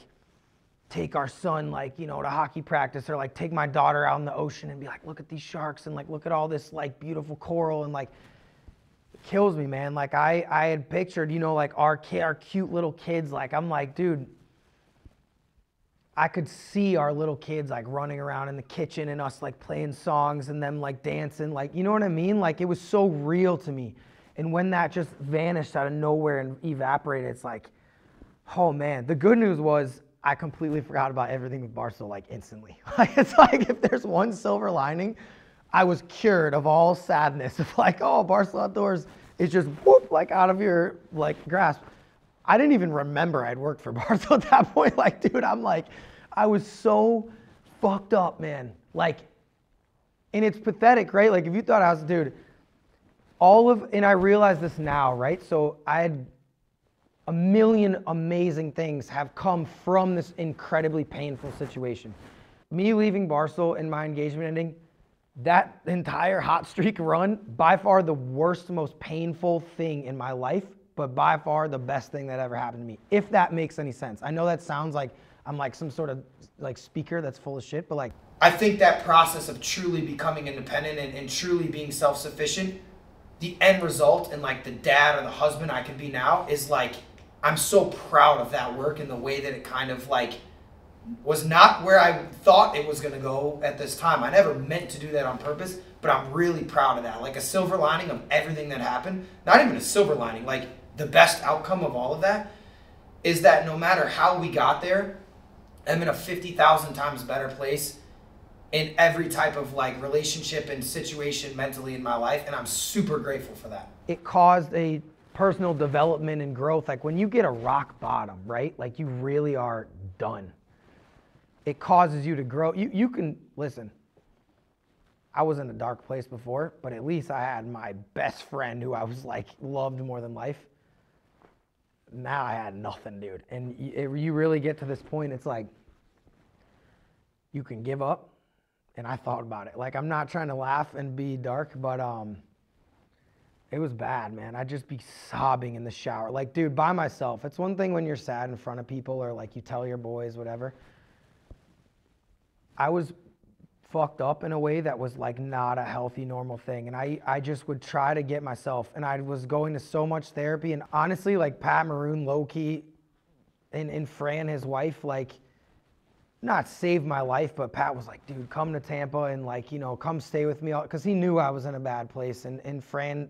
take our son like you know to hockey practice or like take my daughter out in the ocean and be like look at these sharks and like look at all this like beautiful coral and like kills me, man. Like I, I had pictured, you know, like our kid, our cute little kids. Like I'm like, dude, I could see our little kids like running around in the kitchen and us like playing songs and them like dancing. Like, you know what I mean? Like it was so real to me. And when that just vanished out of nowhere and evaporated, it's like, oh man. The good news was I completely forgot about everything with Barstool like instantly. It's like if there's one silver lining, I was cured of all sadness of like, oh, Barstool Outdoors is just whoop, like out of your like grasp. I didn't even remember I'd worked for Barstool at that point. Like, dude, I'm like, I was so fucked up, man. Like, and it's pathetic, right? Like, if you thought I was, dude, all of, and I realize this now, right? So I had a million amazing things have come from this incredibly painful situation. Me leaving Barstool and my engagement ending that entire hot streak run, by far the worst, most painful thing in my life, but by far the best thing that ever happened to me. If that makes any sense. I know that sounds like I'm like some sort of like speaker that's full of shit, but like I think that process of truly becoming independent and, and truly being self-sufficient, the end result and like the dad or the husband I can be now is like I'm so proud of that work and the way that it kind of like was not where I thought it was going to go at this time. I never meant to do that on purpose, but I'm really proud of that. Like a silver lining of everything that happened, not even a silver lining, like the best outcome of all of that is that no matter how we got there, I'm in a 50,000 times better place in every type of like relationship and situation mentally in my life, and I'm super grateful for that. It caused a personal development and growth. Like when you get a rock bottom, right? Like you really are done. It causes you to grow. You you can listen. I was in a dark place before, but at least I had my best friend who I was like loved more than life. Now I had nothing, dude. And y- it, you really get to this point, it's like you can give up. And I thought about it. Like I'm not trying to laugh and be dark, but um, it was bad, man. I'd just be sobbing in the shower. Like, dude, by myself. It's one thing when you're sad in front of people or like you tell your boys, whatever. I was fucked up in a way that was like not a healthy, normal thing. And I, I just would try to get myself, and I was going to so much therapy. And honestly, like Pat Maroon, low key, and, and Fran, his wife, like, not saved my life, but Pat was like, dude, come to Tampa and like, you know, come stay with me. Because he knew I was in a bad place. And, and Fran,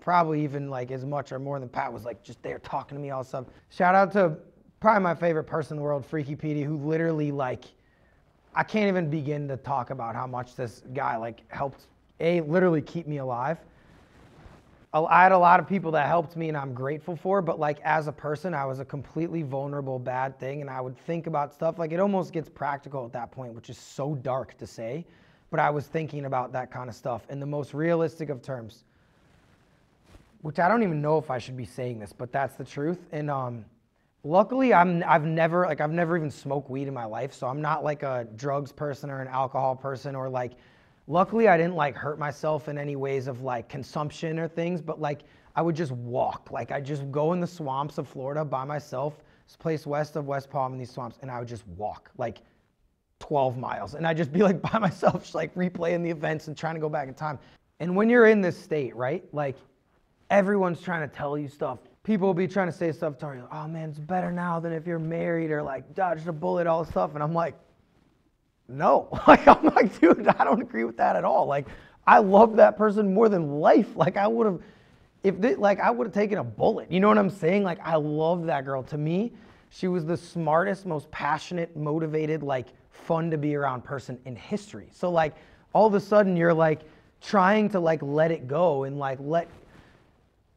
probably even like as much or more than Pat, was like just there talking to me all stuff. Shout out to probably my favorite person in the world, Freaky Petey, who literally like, I can't even begin to talk about how much this guy like helped a literally keep me alive. I had a lot of people that helped me and I'm grateful for, but like as a person, I was a completely vulnerable bad thing and I would think about stuff like it almost gets practical at that point, which is so dark to say, but I was thinking about that kind of stuff in the most realistic of terms. Which I don't even know if I should be saying this, but that's the truth. And um luckily I'm I've never like I've never even smoked weed in my life, so I'm not like a drugs person or an alcohol person or like luckily I didn't like hurt myself in any ways of like consumption or things, but like I would just walk. Like I just go in the swamps of Florida by myself, this place west of West Palm in these swamps, and I would just walk like 12 miles. And I'd just be like by myself, just like replaying the events and trying to go back in time. And when you're in this state, right? Like everyone's trying to tell you stuff. People will be trying to say stuff to you, oh man, it's better now than if you're married or like dodged a bullet, all this stuff. And I'm like, no. Like I'm like, dude, I don't agree with that at all. Like I love that person more than life. Like I would have, if they, like I would have taken a bullet. You know what I'm saying? Like I love that girl. To me, she was the smartest, most passionate, motivated, like fun to be around person in history. So like all of a sudden you're like trying to like let it go and like let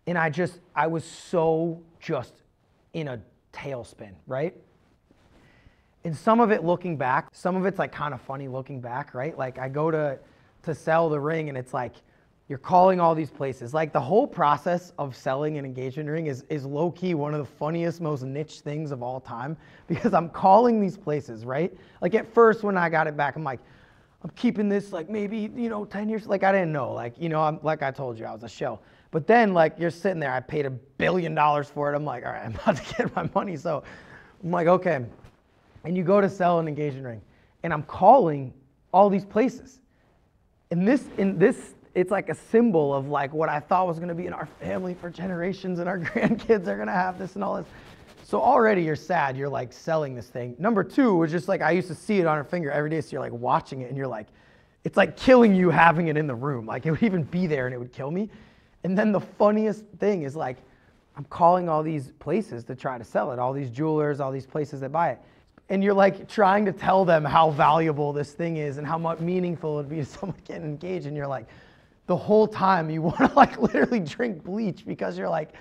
and I just I was so just in a tailspin, right? And some of it looking back, some of it's like kind of funny looking back, right? Like I go to to sell the ring and it's like you're calling all these places. Like the whole process of selling an engagement ring is is low key one of the funniest, most niche things of all time because I'm calling these places, right? Like at first when I got it back, I'm like, I'm keeping this like maybe, you know, 10 years. Like I didn't know. Like, you know, I'm like I told you, I was a shell. But then like you're sitting there, I paid a billion dollars for it. I'm like, all right, I'm about to get my money. So I'm like, okay. And you go to sell an engagement ring. And I'm calling all these places. And this in this it's like a symbol of like what I thought was gonna be in our family for generations and our grandkids are gonna have this and all this. So already you're sad, you're like selling this thing. Number two was just like I used to see it on her finger every day, so you're like watching it and you're like, it's like killing you having it in the room. Like it would even be there and it would kill me. And then the funniest thing is like, I'm calling all these places to try to sell it, all these jewelers, all these places that buy it. And you're like trying to tell them how valuable this thing is and how much meaningful it'd be to someone getting engaged. And you're like, the whole time you want to like literally drink bleach because you're like,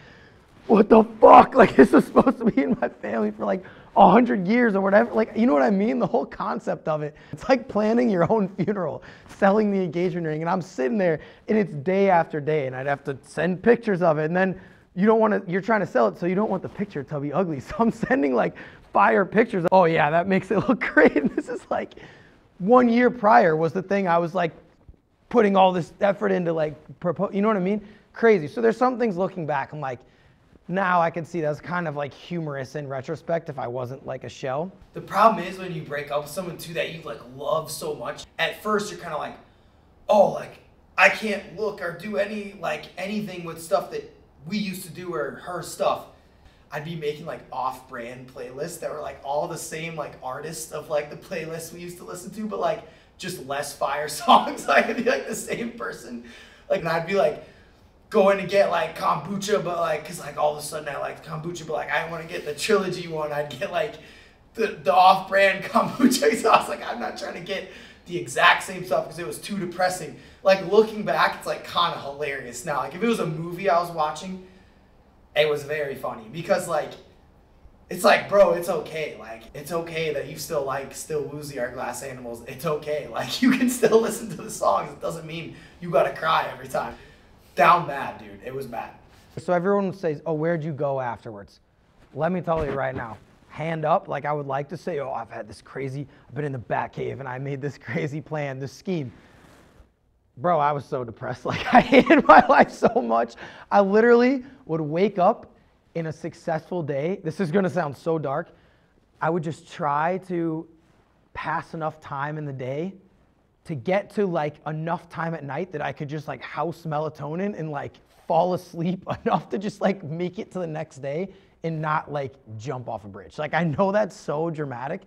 what the fuck? Like this is supposed to be in my family for like a hundred years or whatever. Like, you know what I mean? The whole concept of it. It's like planning your own funeral, selling the engagement ring. And I'm sitting there and it's day after day and I'd have to send pictures of it. And then you don't want to, you're trying to sell it, so you don't want the picture to be ugly. So I'm sending like fire pictures. Oh yeah, that makes it look great. And this is like one year prior was the thing I was like putting all this effort into like propose, you know what I mean? Crazy. So there's some things looking back, I'm like, now I can see that's kind of like humorous in retrospect if I wasn't like a shell. The problem is when you break up with someone too that you like love so much. At first, you're kind of like, oh, like I can't look or do any like anything with stuff that we used to do or her stuff. I'd be making like off-brand playlists that were like all the same like artists of like the playlists we used to listen to, but like just less fire songs. Like I'd be like the same person. Like and I'd be like going to get like kombucha, but like, cause like all of a sudden I like kombucha, but like I want to get the trilogy one. I'd get like the, the off-brand kombucha. So I was like, I'm not trying to get the exact same stuff because it was too depressing. Like looking back, it's like kind of hilarious now. Like if it was a movie I was watching, it was very funny because like it's like, bro, it's okay. Like, it's okay that you still like Still Woozy Our Glass Animals. It's okay. Like, you can still listen to the songs. It doesn't mean you gotta cry every time. Down bad, dude. It was bad. So everyone says, "Oh, where'd you go afterwards?" Let me tell you right now. Hand up, like I would like to say, "Oh, I've had this crazy. I've been in the back cave and I made this crazy plan, this scheme." Bro, I was so depressed. Like I hated my life so much. I literally would wake up in a successful day. This is gonna sound so dark. I would just try to pass enough time in the day to get to like enough time at night that I could just like house melatonin and like fall asleep enough to just like make it to the next day and not like jump off a bridge. Like I know that's so dramatic,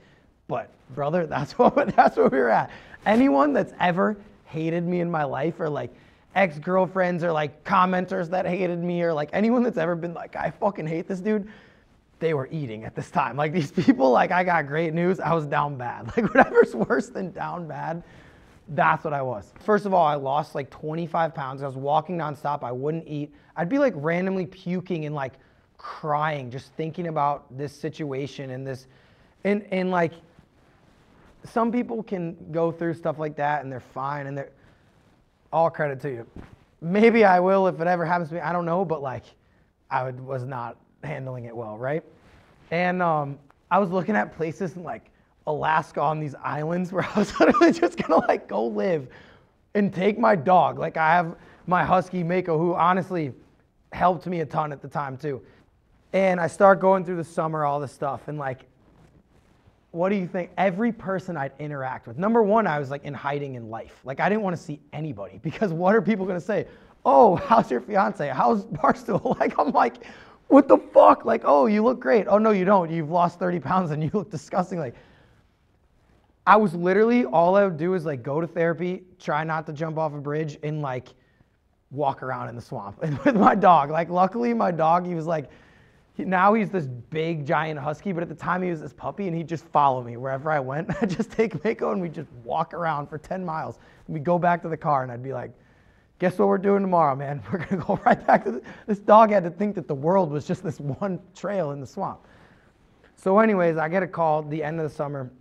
but brother, that's what that's where we were at. Anyone that's ever hated me in my life or like ex-girlfriends or like commenters that hated me or like anyone that's ever been like, I fucking hate this dude, they were eating at this time. Like these people, like I got great news, I was down bad. Like whatever's worse than down bad, that's what I was. First of all, I lost like 25 pounds. I was walking nonstop. I wouldn't eat. I'd be like randomly puking and like crying, just thinking about this situation and this, and and like some people can go through stuff like that and they're fine and they're all credit to you. Maybe I will if it ever happens to me. I don't know, but like I would, was not handling it well, right? And um, I was looking at places in like Alaska on these islands where I was literally just gonna like go live and take my dog. Like I have my husky Mako, who honestly helped me a ton at the time too. And I start going through the summer, all this stuff, and like what do you think? Every person I'd interact with, number one, I was like in hiding in life. Like I didn't want to see anybody because what are people gonna say? Oh, how's your fiance? How's Barstool? Like I'm like, what the fuck? Like, oh, you look great. Oh no, you don't. You've lost 30 pounds and you look disgusting. Like, I was literally all I would do is like go to therapy, try not to jump off a bridge, and like walk around in the swamp with my dog. Like, luckily, my dog, he was like now he's this big giant husky, but at the time he was this puppy and he'd just follow me wherever I went. I'd just take Mako and we'd just walk around for 10 miles. We'd go back to the car and I'd be like, guess what we're doing tomorrow, man? We're gonna go right back to the, this dog had to think that the world was just this one trail in the swamp. So, anyways, I get a call the end of the summer.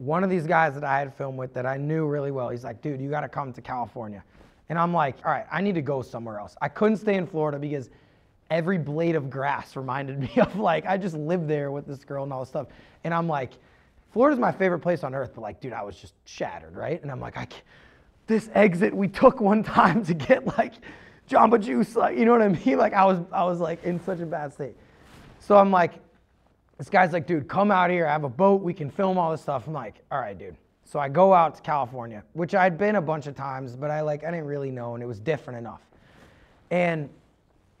One of these guys that I had filmed with that I knew really well, he's like, dude, you gotta come to California. And I'm like, all right, I need to go somewhere else. I couldn't stay in Florida because every blade of grass reminded me of like I just lived there with this girl and all this stuff. And I'm like, Florida's my favorite place on earth, but like, dude, I was just shattered, right? And I'm like, I can't, this exit we took one time to get like Jamba Juice, like you know what I mean? Like I was I was like in such a bad state. So I'm like, this guy's like, dude, come out here. I have a boat. We can film all this stuff. I'm like, all right, dude. So I go out to California, which I'd been a bunch of times, but I like I didn't really know, and it was different enough. And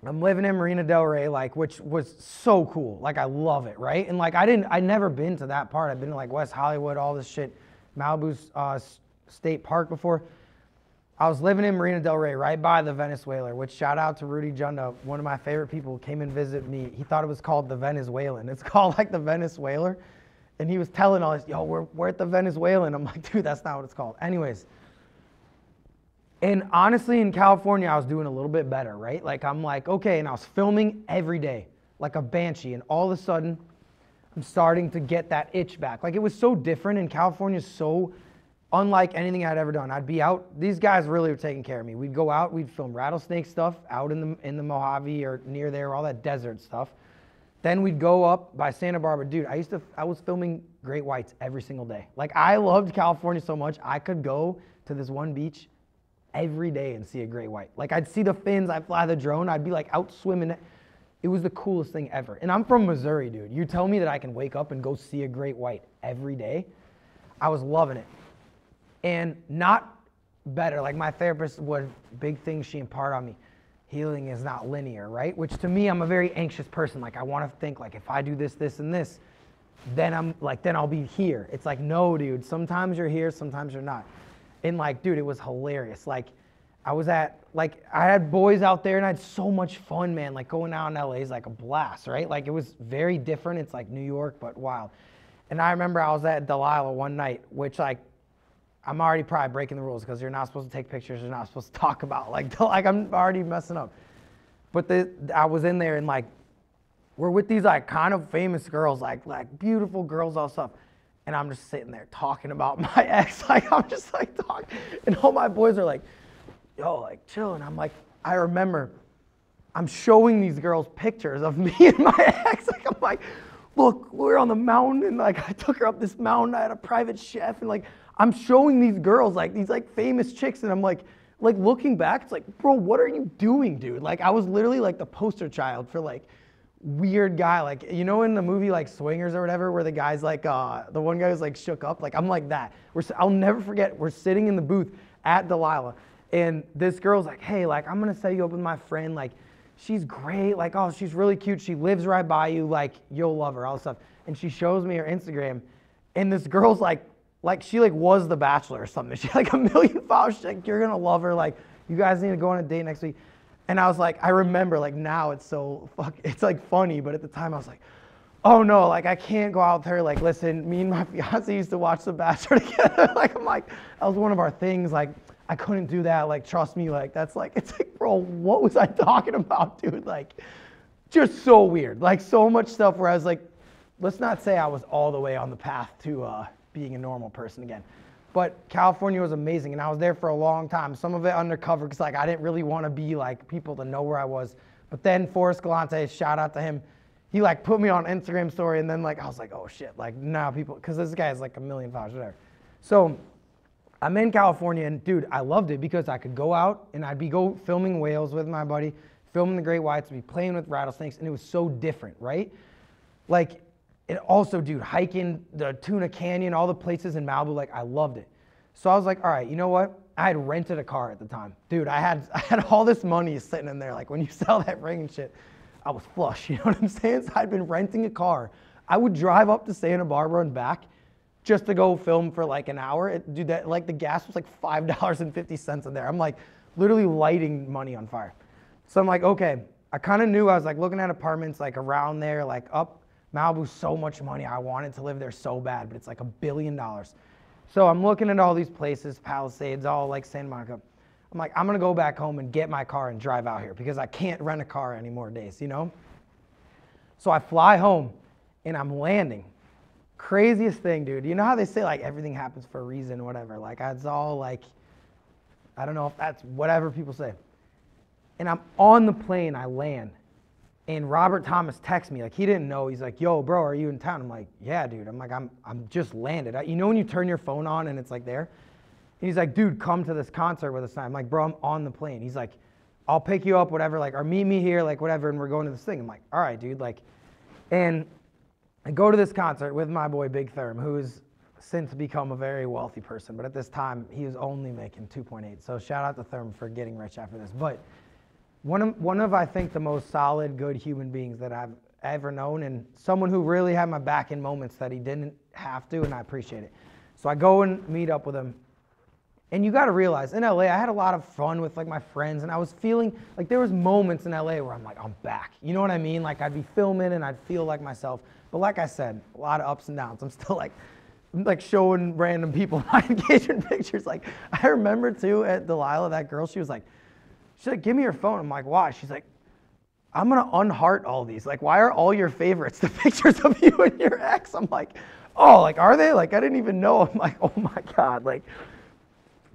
I'm living in Marina Del Rey, like, which was so cool. Like, I love it, right? And like, I didn't, I never been to that part. I've been to like West Hollywood, all this shit, Malibu's uh, State Park before. I was living in Marina Del Rey, right by the Venezuelan. Which shout out to Rudy Junda, one of my favorite people, came and visited me. He thought it was called the Venezuelan. It's called like the Venezuelan, and he was telling all this, yo, we're we're at the Venezuelan. I'm like, dude, that's not what it's called. Anyways. And honestly, in California, I was doing a little bit better, right? Like, I'm like, okay, and I was filming every day, like a banshee. And all of a sudden, I'm starting to get that itch back. Like, it was so different, and California's so unlike anything I'd ever done. I'd be out, these guys really were taking care of me. We'd go out, we'd film rattlesnake stuff out in the, in the Mojave or near there, all that desert stuff. Then we'd go up by Santa Barbara. Dude, I used to, I was filming great whites every single day. Like, I loved California so much, I could go to this one beach every day and see a great white. Like I'd see the fins, I'd fly the drone, I'd be like out swimming. It was the coolest thing ever. And I'm from Missouri, dude. You tell me that I can wake up and go see a great white every day. I was loving it. And not better. Like my therapist, what big thing she imparted on me. Healing is not linear, right? Which to me, I'm a very anxious person. Like I want to think like if I do this, this, and this, then I'm like, then I'll be here. It's like, no, dude. Sometimes you're here, sometimes you're not. And like, dude, it was hilarious. Like, I was at like I had boys out there and I had so much fun, man. Like going out in LA is like a blast, right? Like it was very different. It's like New York, but wild. And I remember I was at Delilah one night, which like I'm already probably breaking the rules because you're not supposed to take pictures. You're not supposed to talk about like like I'm already messing up. But the, I was in there and like we're with these like kind of famous girls, like like beautiful girls, all stuff. And I'm just sitting there talking about my ex. Like I'm just like talking, and all my boys are like, "Yo, like chill." And I'm like, I remember, I'm showing these girls pictures of me and my ex. Like I'm like, look, we're on the mountain, and like I took her up this mountain. I had a private chef, and like I'm showing these girls like these like famous chicks, and I'm like, like looking back, it's like, bro, what are you doing, dude? Like I was literally like the poster child for like weird guy. Like, you know, in the movie like Swingers or whatever, where the guy's like, uh, the one guy was like shook up. Like, I'm like that. We're, I'll never forget, we're sitting in the booth at Delilah, and this girl's like, hey, like, I'm gonna set you up with my friend. Like, she's great. Like, oh, she's really cute. She lives right by you. Like, you'll love her, all this stuff. And she shows me her Instagram, and this girl's like, like she like was the bachelor or something. She had like a million followers. She's like, you're gonna love her. Like, you guys need to go on a date next week. And I was like, I remember like now it's so fuck, it's like funny, but at the time I was like, oh no, like I can't go out with her. Like, listen, me and my fiance used to watch The Bachelor together. like, I'm like, that was one of our things. Like, I couldn't do that. Like, trust me. Like, that's like, it's like, bro, what was I talking about, dude? Like, just so weird. Like, so much stuff where I was like, let's not say I was all the way on the path to uh, being a normal person again. But California was amazing, and I was there for a long time. Some of it undercover because like I didn't really want to be like people to know where I was. But then Forrest Galante, shout out to him, he like put me on Instagram story, and then like I was like, oh shit, like now people, because this guy has like a million followers, whatever. So I'm in California, and dude, I loved it because I could go out and I'd be go filming whales with my buddy, filming the great whites, be playing with rattlesnakes, and it was so different, right? Like it also, dude, hiking the Tuna Canyon, all the places in Malibu, like I loved it. So I was like, all right, you know what? I had rented a car at the time. Dude, I had I had all this money sitting in there. Like when you sell that ring and shit, I was flush. You know what I'm saying? So I'd been renting a car. I would drive up to Santa Barbara and back just to go film for like an hour. It, dude, that like the gas was like five dollars and fifty cents in there. I'm like literally lighting money on fire. So I'm like, okay. I kind of knew I was like looking at apartments like around there, like up Malibu's so much money. I wanted to live there so bad, but it's like a billion dollars. So I'm looking at all these places, Palisades, all like Santa Monica. I'm like, I'm gonna go back home and get my car and drive out here because I can't rent a car any more days, you know? So I fly home and I'm landing. Craziest thing, dude. You know how they say like everything happens for a reason, whatever. Like it's all like, I don't know if that's whatever people say. And I'm on the plane, I land, and Robert Thomas texts me, like he didn't know. He's like, "Yo, bro, are you in town?" I'm like, "Yeah, dude." I'm like, "I'm I'm just landed." I, you know when you turn your phone on and it's like there? And he's like, "Dude, come to this concert with us." I'm like, "Bro, I'm on the plane." He's like, "I'll pick you up, whatever. Like, or meet me here, like whatever." And we're going to this thing. I'm like, "All right, dude." Like, and I go to this concert with my boy Big Therm, who's since become a very wealthy person, but at this time he was only making 2.8. So shout out to Therm for getting rich after this, but one of, one of I think the most solid, good human beings that I've ever known, and someone who really had my back in moments that he didn't have to, and I appreciate it. So I go and meet up with him, and you got to realize in LA, I had a lot of fun with like my friends, and I was feeling like there was moments in LA where I'm like, I'm back. You know what I mean? Like I'd be filming and I'd feel like myself. But like I said, a lot of ups and downs. I'm still like, like showing random people my engagement pictures. Like I remember too at Delilah, that girl, she was like She's like, give me your phone. I'm like, why? She's like, I'm gonna unheart all these. Like, why are all your favorites the pictures of you and your ex? I'm like, oh, like, are they? Like, I didn't even know. I'm like, oh my God, like,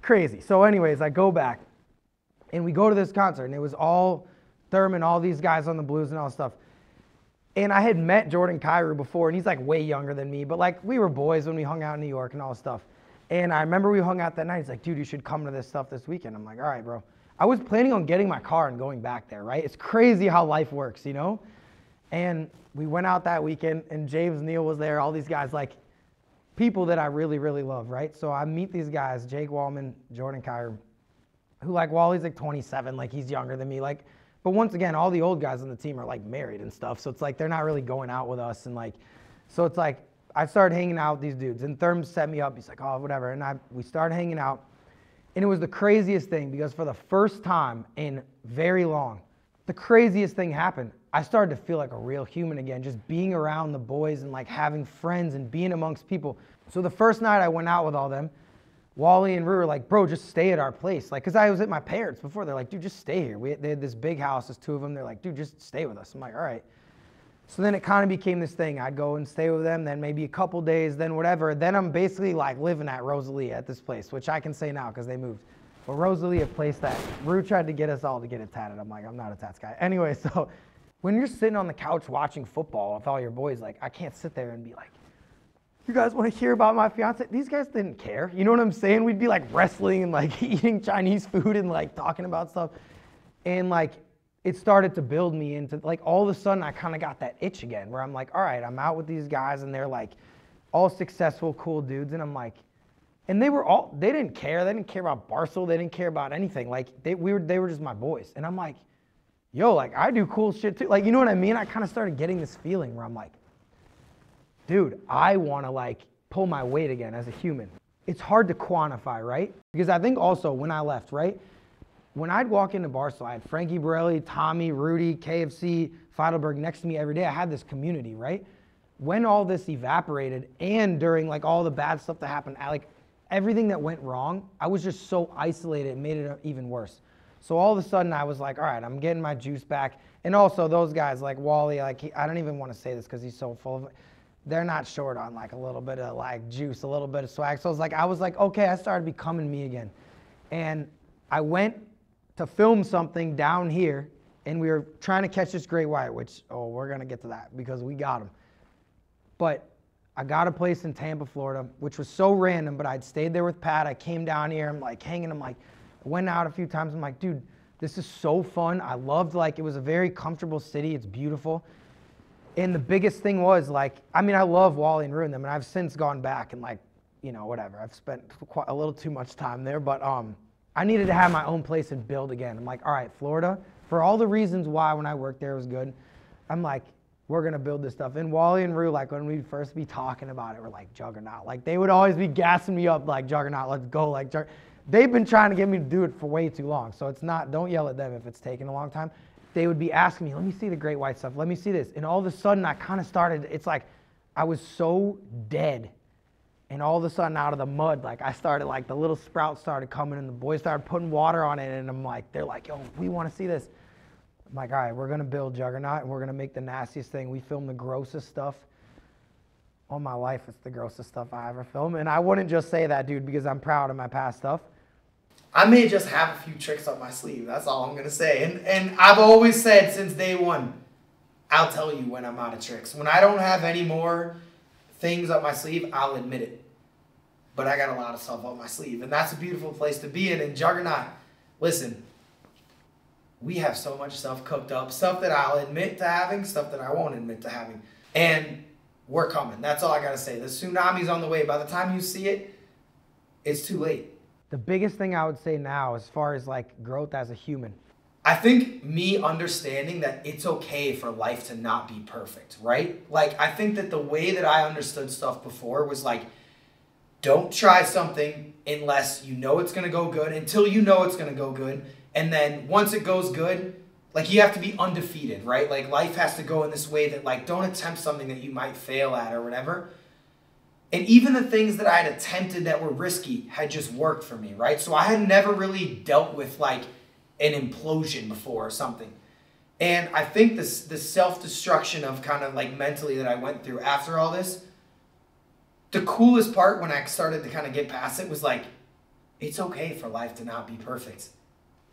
crazy. So, anyways, I go back and we go to this concert, and it was all Thurman, all these guys on the blues and all stuff. And I had met Jordan Kyrou before, and he's like way younger than me, but like we were boys when we hung out in New York and all stuff. And I remember we hung out that night. He's like, dude, you should come to this stuff this weekend. I'm like, all right, bro. I was planning on getting my car and going back there, right? It's crazy how life works, you know? And we went out that weekend, and James Neal was there, all these guys, like people that I really, really love, right? So I meet these guys, Jake Walman, Jordan Kyrou, who, like, Wally's like 27, like he's younger than me. Like, but once again, all the old guys on the team are like married and stuff. So it's like they're not really going out with us. And like, so it's like I started hanging out with these dudes, and Therm set me up. He's like, oh, whatever. And I, we started hanging out. And it was the craziest thing because for the first time in very long, the craziest thing happened. I started to feel like a real human again, just being around the boys and like having friends and being amongst people. So the first night I went out with all them, Wally and Rue were like, bro, just stay at our place. Like, cause I was at my parents before. They're like, dude, just stay here. We, they had this big house, there's two of them. They're like, dude, just stay with us. I'm like, all right. So then it kind of became this thing. I'd go and stay with them, then maybe a couple days, then whatever. Then I'm basically like living at Rosalia at this place, which I can say now because they moved. But Rosalia, place that Rue tried to get us all to get it tatted. I'm like, I'm not a tats guy. Anyway, so when you're sitting on the couch watching football with all your boys, like, I can't sit there and be like, you guys want to hear about my fiance? These guys didn't care. You know what I'm saying? We'd be like wrestling and like eating Chinese food and like talking about stuff. And like it started to build me into like all of a sudden I kind of got that itch again where I'm like, all right, I'm out with these guys and they're like all successful, cool dudes. And I'm like, and they were all they didn't care. They didn't care about Barstool. They didn't care about anything. Like they we were they were just my boys. And I'm like, yo, like I do cool shit too. Like, you know what I mean? I kind of started getting this feeling where I'm like, dude, I want to like pull my weight again as a human. It's hard to quantify, right? Because I think also when I left, right? When I'd walk into Barstool, I had Frankie Borrelli, Tommy, Rudy, KFC, Feitelberg next to me every day. I had this community, right? When all this evaporated and during like all the bad stuff that happened, I, like everything that went wrong, I was just so isolated, it made it even worse. So all of a sudden I was like, all right, I'm getting my juice back. And also those guys like Wally, like he, I don't even want to say this because he's so full of it they're not short on like a little bit of like juice, a little bit of swag. So I was like, I was like, okay, I started becoming me again. And I went to film something down here and we were trying to catch this great white, which, oh, we're going to get to that because we got him. But I got a place in Tampa, Florida, which was so random, but I'd stayed there with Pat. I came down here, I'm like hanging, I'm like, went out a few times. I'm like, dude, this is so fun. I loved like, it was a very comfortable city. It's beautiful and the biggest thing was like, I mean, I love Wally and Ruin them, and I've since gone back and like, you know, whatever. I've spent a little too much time there, but um, I needed to have my own place and build again. I'm like, all right, Florida, for all the reasons why when I worked there was good. I'm like, we're gonna build this stuff. And Wally and Rue, like when we'd first be talking about it, we're like Juggernaut. Like they would always be gassing me up, like Juggernaut, let's go, like. They've been trying to get me to do it for way too long. So it's not, don't yell at them if it's taking a long time they would be asking me, let me see the great white stuff. Let me see this. And all of a sudden, I kind of started, it's like I was so dead. And all of a sudden, out of the mud, like I started, like the little sprouts started coming, and the boys started putting water on it. And I'm like, they're like, yo, we want to see this. I'm like, all right, we're going to build Juggernaut, and we're going to make the nastiest thing. We film the grossest stuff. All my life, it's the grossest stuff I ever filmed. And I wouldn't just say that, dude, because I'm proud of my past stuff. I may just have a few tricks up my sleeve. That's all I'm gonna say. And and I've always said since day one, I'll tell you when I'm out of tricks. When I don't have any more things up my sleeve, I'll admit it. But I got a lot of stuff up my sleeve, and that's a beautiful place to be in. And Juggernaut, listen, we have so much stuff cooked up, stuff that I'll admit to having, stuff that I won't admit to having, and we're coming. That's all I gotta say. The tsunami's on the way. By the time you see it, it's too late the biggest thing I would say now, as far as like growth as a human, I think me understanding that it's okay for life to not be perfect, right? Like, I think that the way that I understood stuff before was like, don't try something unless you know it's gonna go good, until you know it's gonna go good. And then once it goes good, like you have to be undefeated, right? Like life has to go in this way that like don't attempt something that you might fail at or whatever. And even the things that I had attempted that were risky had just worked for me, right? So I had never really dealt with like an implosion before or something. And I think this the self-destruction of kind of like mentally that I went through after all this, the coolest part when I started to kind of get past it was like, it's okay for life to not be perfect.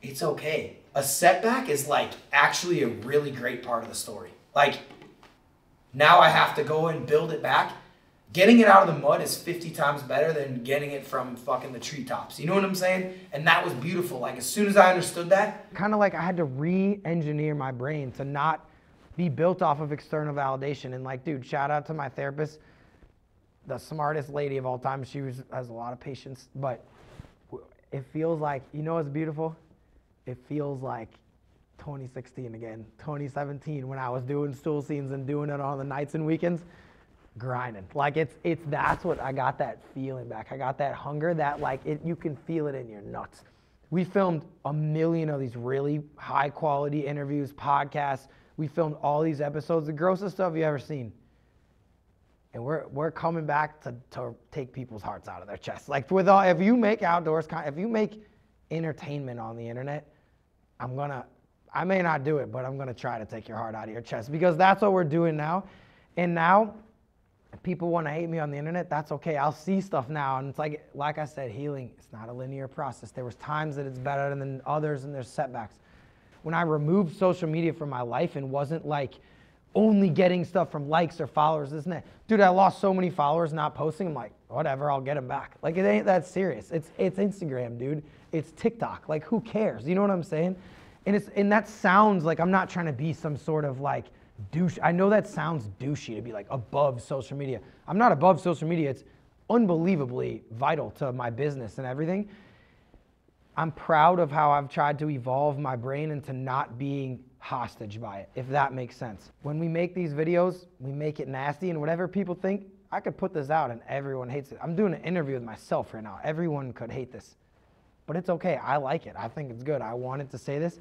It's okay. A setback is like actually a really great part of the story. Like now I have to go and build it back getting it out of the mud is 50 times better than getting it from fucking the treetops. You know what I'm saying? And that was beautiful. Like as soon as I understood that, kind of like I had to re-engineer my brain to not be built off of external validation. And like, dude, shout out to my therapist, the smartest lady of all time. She was, has a lot of patience, but it feels like, you know, what's beautiful. It feels like 2016 again, 2017 when I was doing stool scenes and doing it on the nights and weekends grinding. Like it's it's that's what I got that feeling back. I got that hunger that like it you can feel it in your nuts. We filmed a million of these really high quality interviews, podcasts. We filmed all these episodes, the grossest stuff you ever seen. and we're we're coming back to, to take people's hearts out of their chests. Like with all, if you make outdoors, if you make entertainment on the internet, I'm gonna, I may not do it, but I'm gonna try to take your heart out of your chest because that's what we're doing now. And now, people want to hate me on the internet, that's okay. I'll see stuff now, and it's like, like I said, healing. It's not a linear process. There was times that it's better than others, and there's setbacks. When I removed social media from my life and wasn't like only getting stuff from likes or followers, isn't it? Dude, I lost so many followers not posting. I'm like, whatever, I'll get them back. Like it ain't that serious. It's it's Instagram, dude. It's TikTok. Like who cares? You know what I'm saying? And it's and that sounds like I'm not trying to be some sort of like douche. I know that sounds douchey to be like above social media. I'm not above social media. It's unbelievably vital to my business and everything. I'm proud of how I've tried to evolve my brain into not being hostage by it, if that makes sense. When we make these videos, we make it nasty, and whatever people think, I could put this out and everyone hates it. I'm doing an interview with myself right now. Everyone could hate this, but it's okay. I like it. I think it's good. I wanted to say this,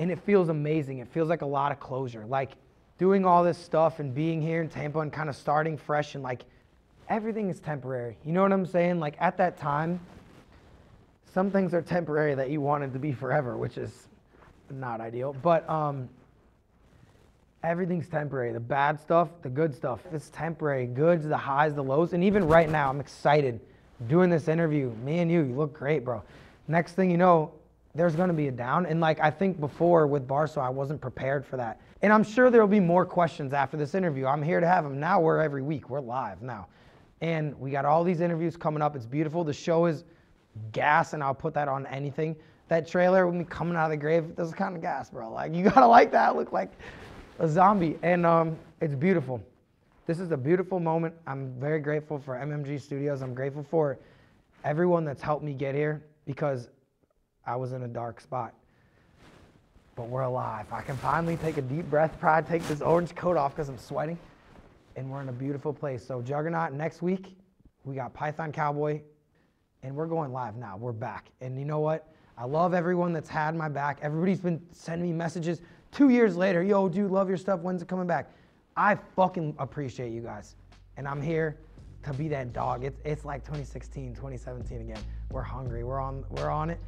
and it feels amazing. It feels like a lot of closure. Like doing all this stuff and being here in Tampa and kind of starting fresh and like everything is temporary. You know what I'm saying? Like at that time, some things are temporary that you wanted to be forever, which is not ideal. But um, everything's temporary. The bad stuff, the good stuff, it's temporary. Goods, the highs, the lows. And even right now, I'm excited doing this interview. Me and you, you look great, bro. Next thing you know, there's going to be a down. And like I think before with Barstool, I wasn't prepared for that. And I'm sure there will be more questions after this interview. I'm here to have them. Now we're every week. We're live now. And we got all these interviews coming up. It's beautiful. The show is gas, and I'll put that on anything. That trailer with me coming out of the grave, this is kind of gas, bro. Like you gotta like that. Look like a zombie, and um, it's beautiful. This is a beautiful moment. I'm very grateful for MMG Studios. I'm grateful for everyone that's helped me get here because I was in a dark spot. But we're alive. I can finally take a deep breath, probably take this orange coat off because I'm sweating. And we're in a beautiful place. So, Juggernaut, next week, we got Python Cowboy, and we're going live now. We're back. And you know what? I love everyone that's had my back. Everybody's been sending me messages two years later. Yo, dude, love your stuff. When's it coming back? I fucking appreciate you guys. And I'm here to be that dog. It's, it's like 2016, 2017 again. We're hungry. We're on, we're on it.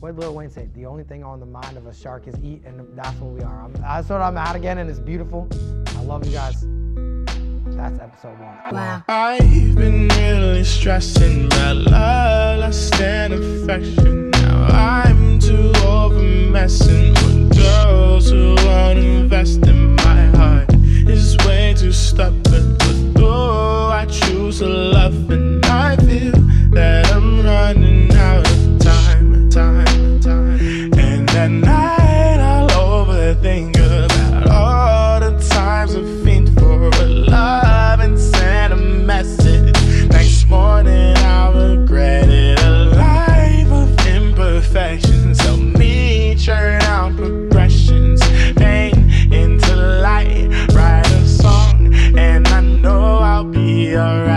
What did Lil Wayne say? The only thing on the mind of a shark is eat, and that's what we are. I'm, that's what I'm at again, and it's beautiful. I love you guys. That's episode one. Wow. I've been really stressing about love, lust, and affection. Now I'm too over messing with girls who won't invest in my heart. It's way too stubborn, but though I choose to love, and I feel that I'm running. alright.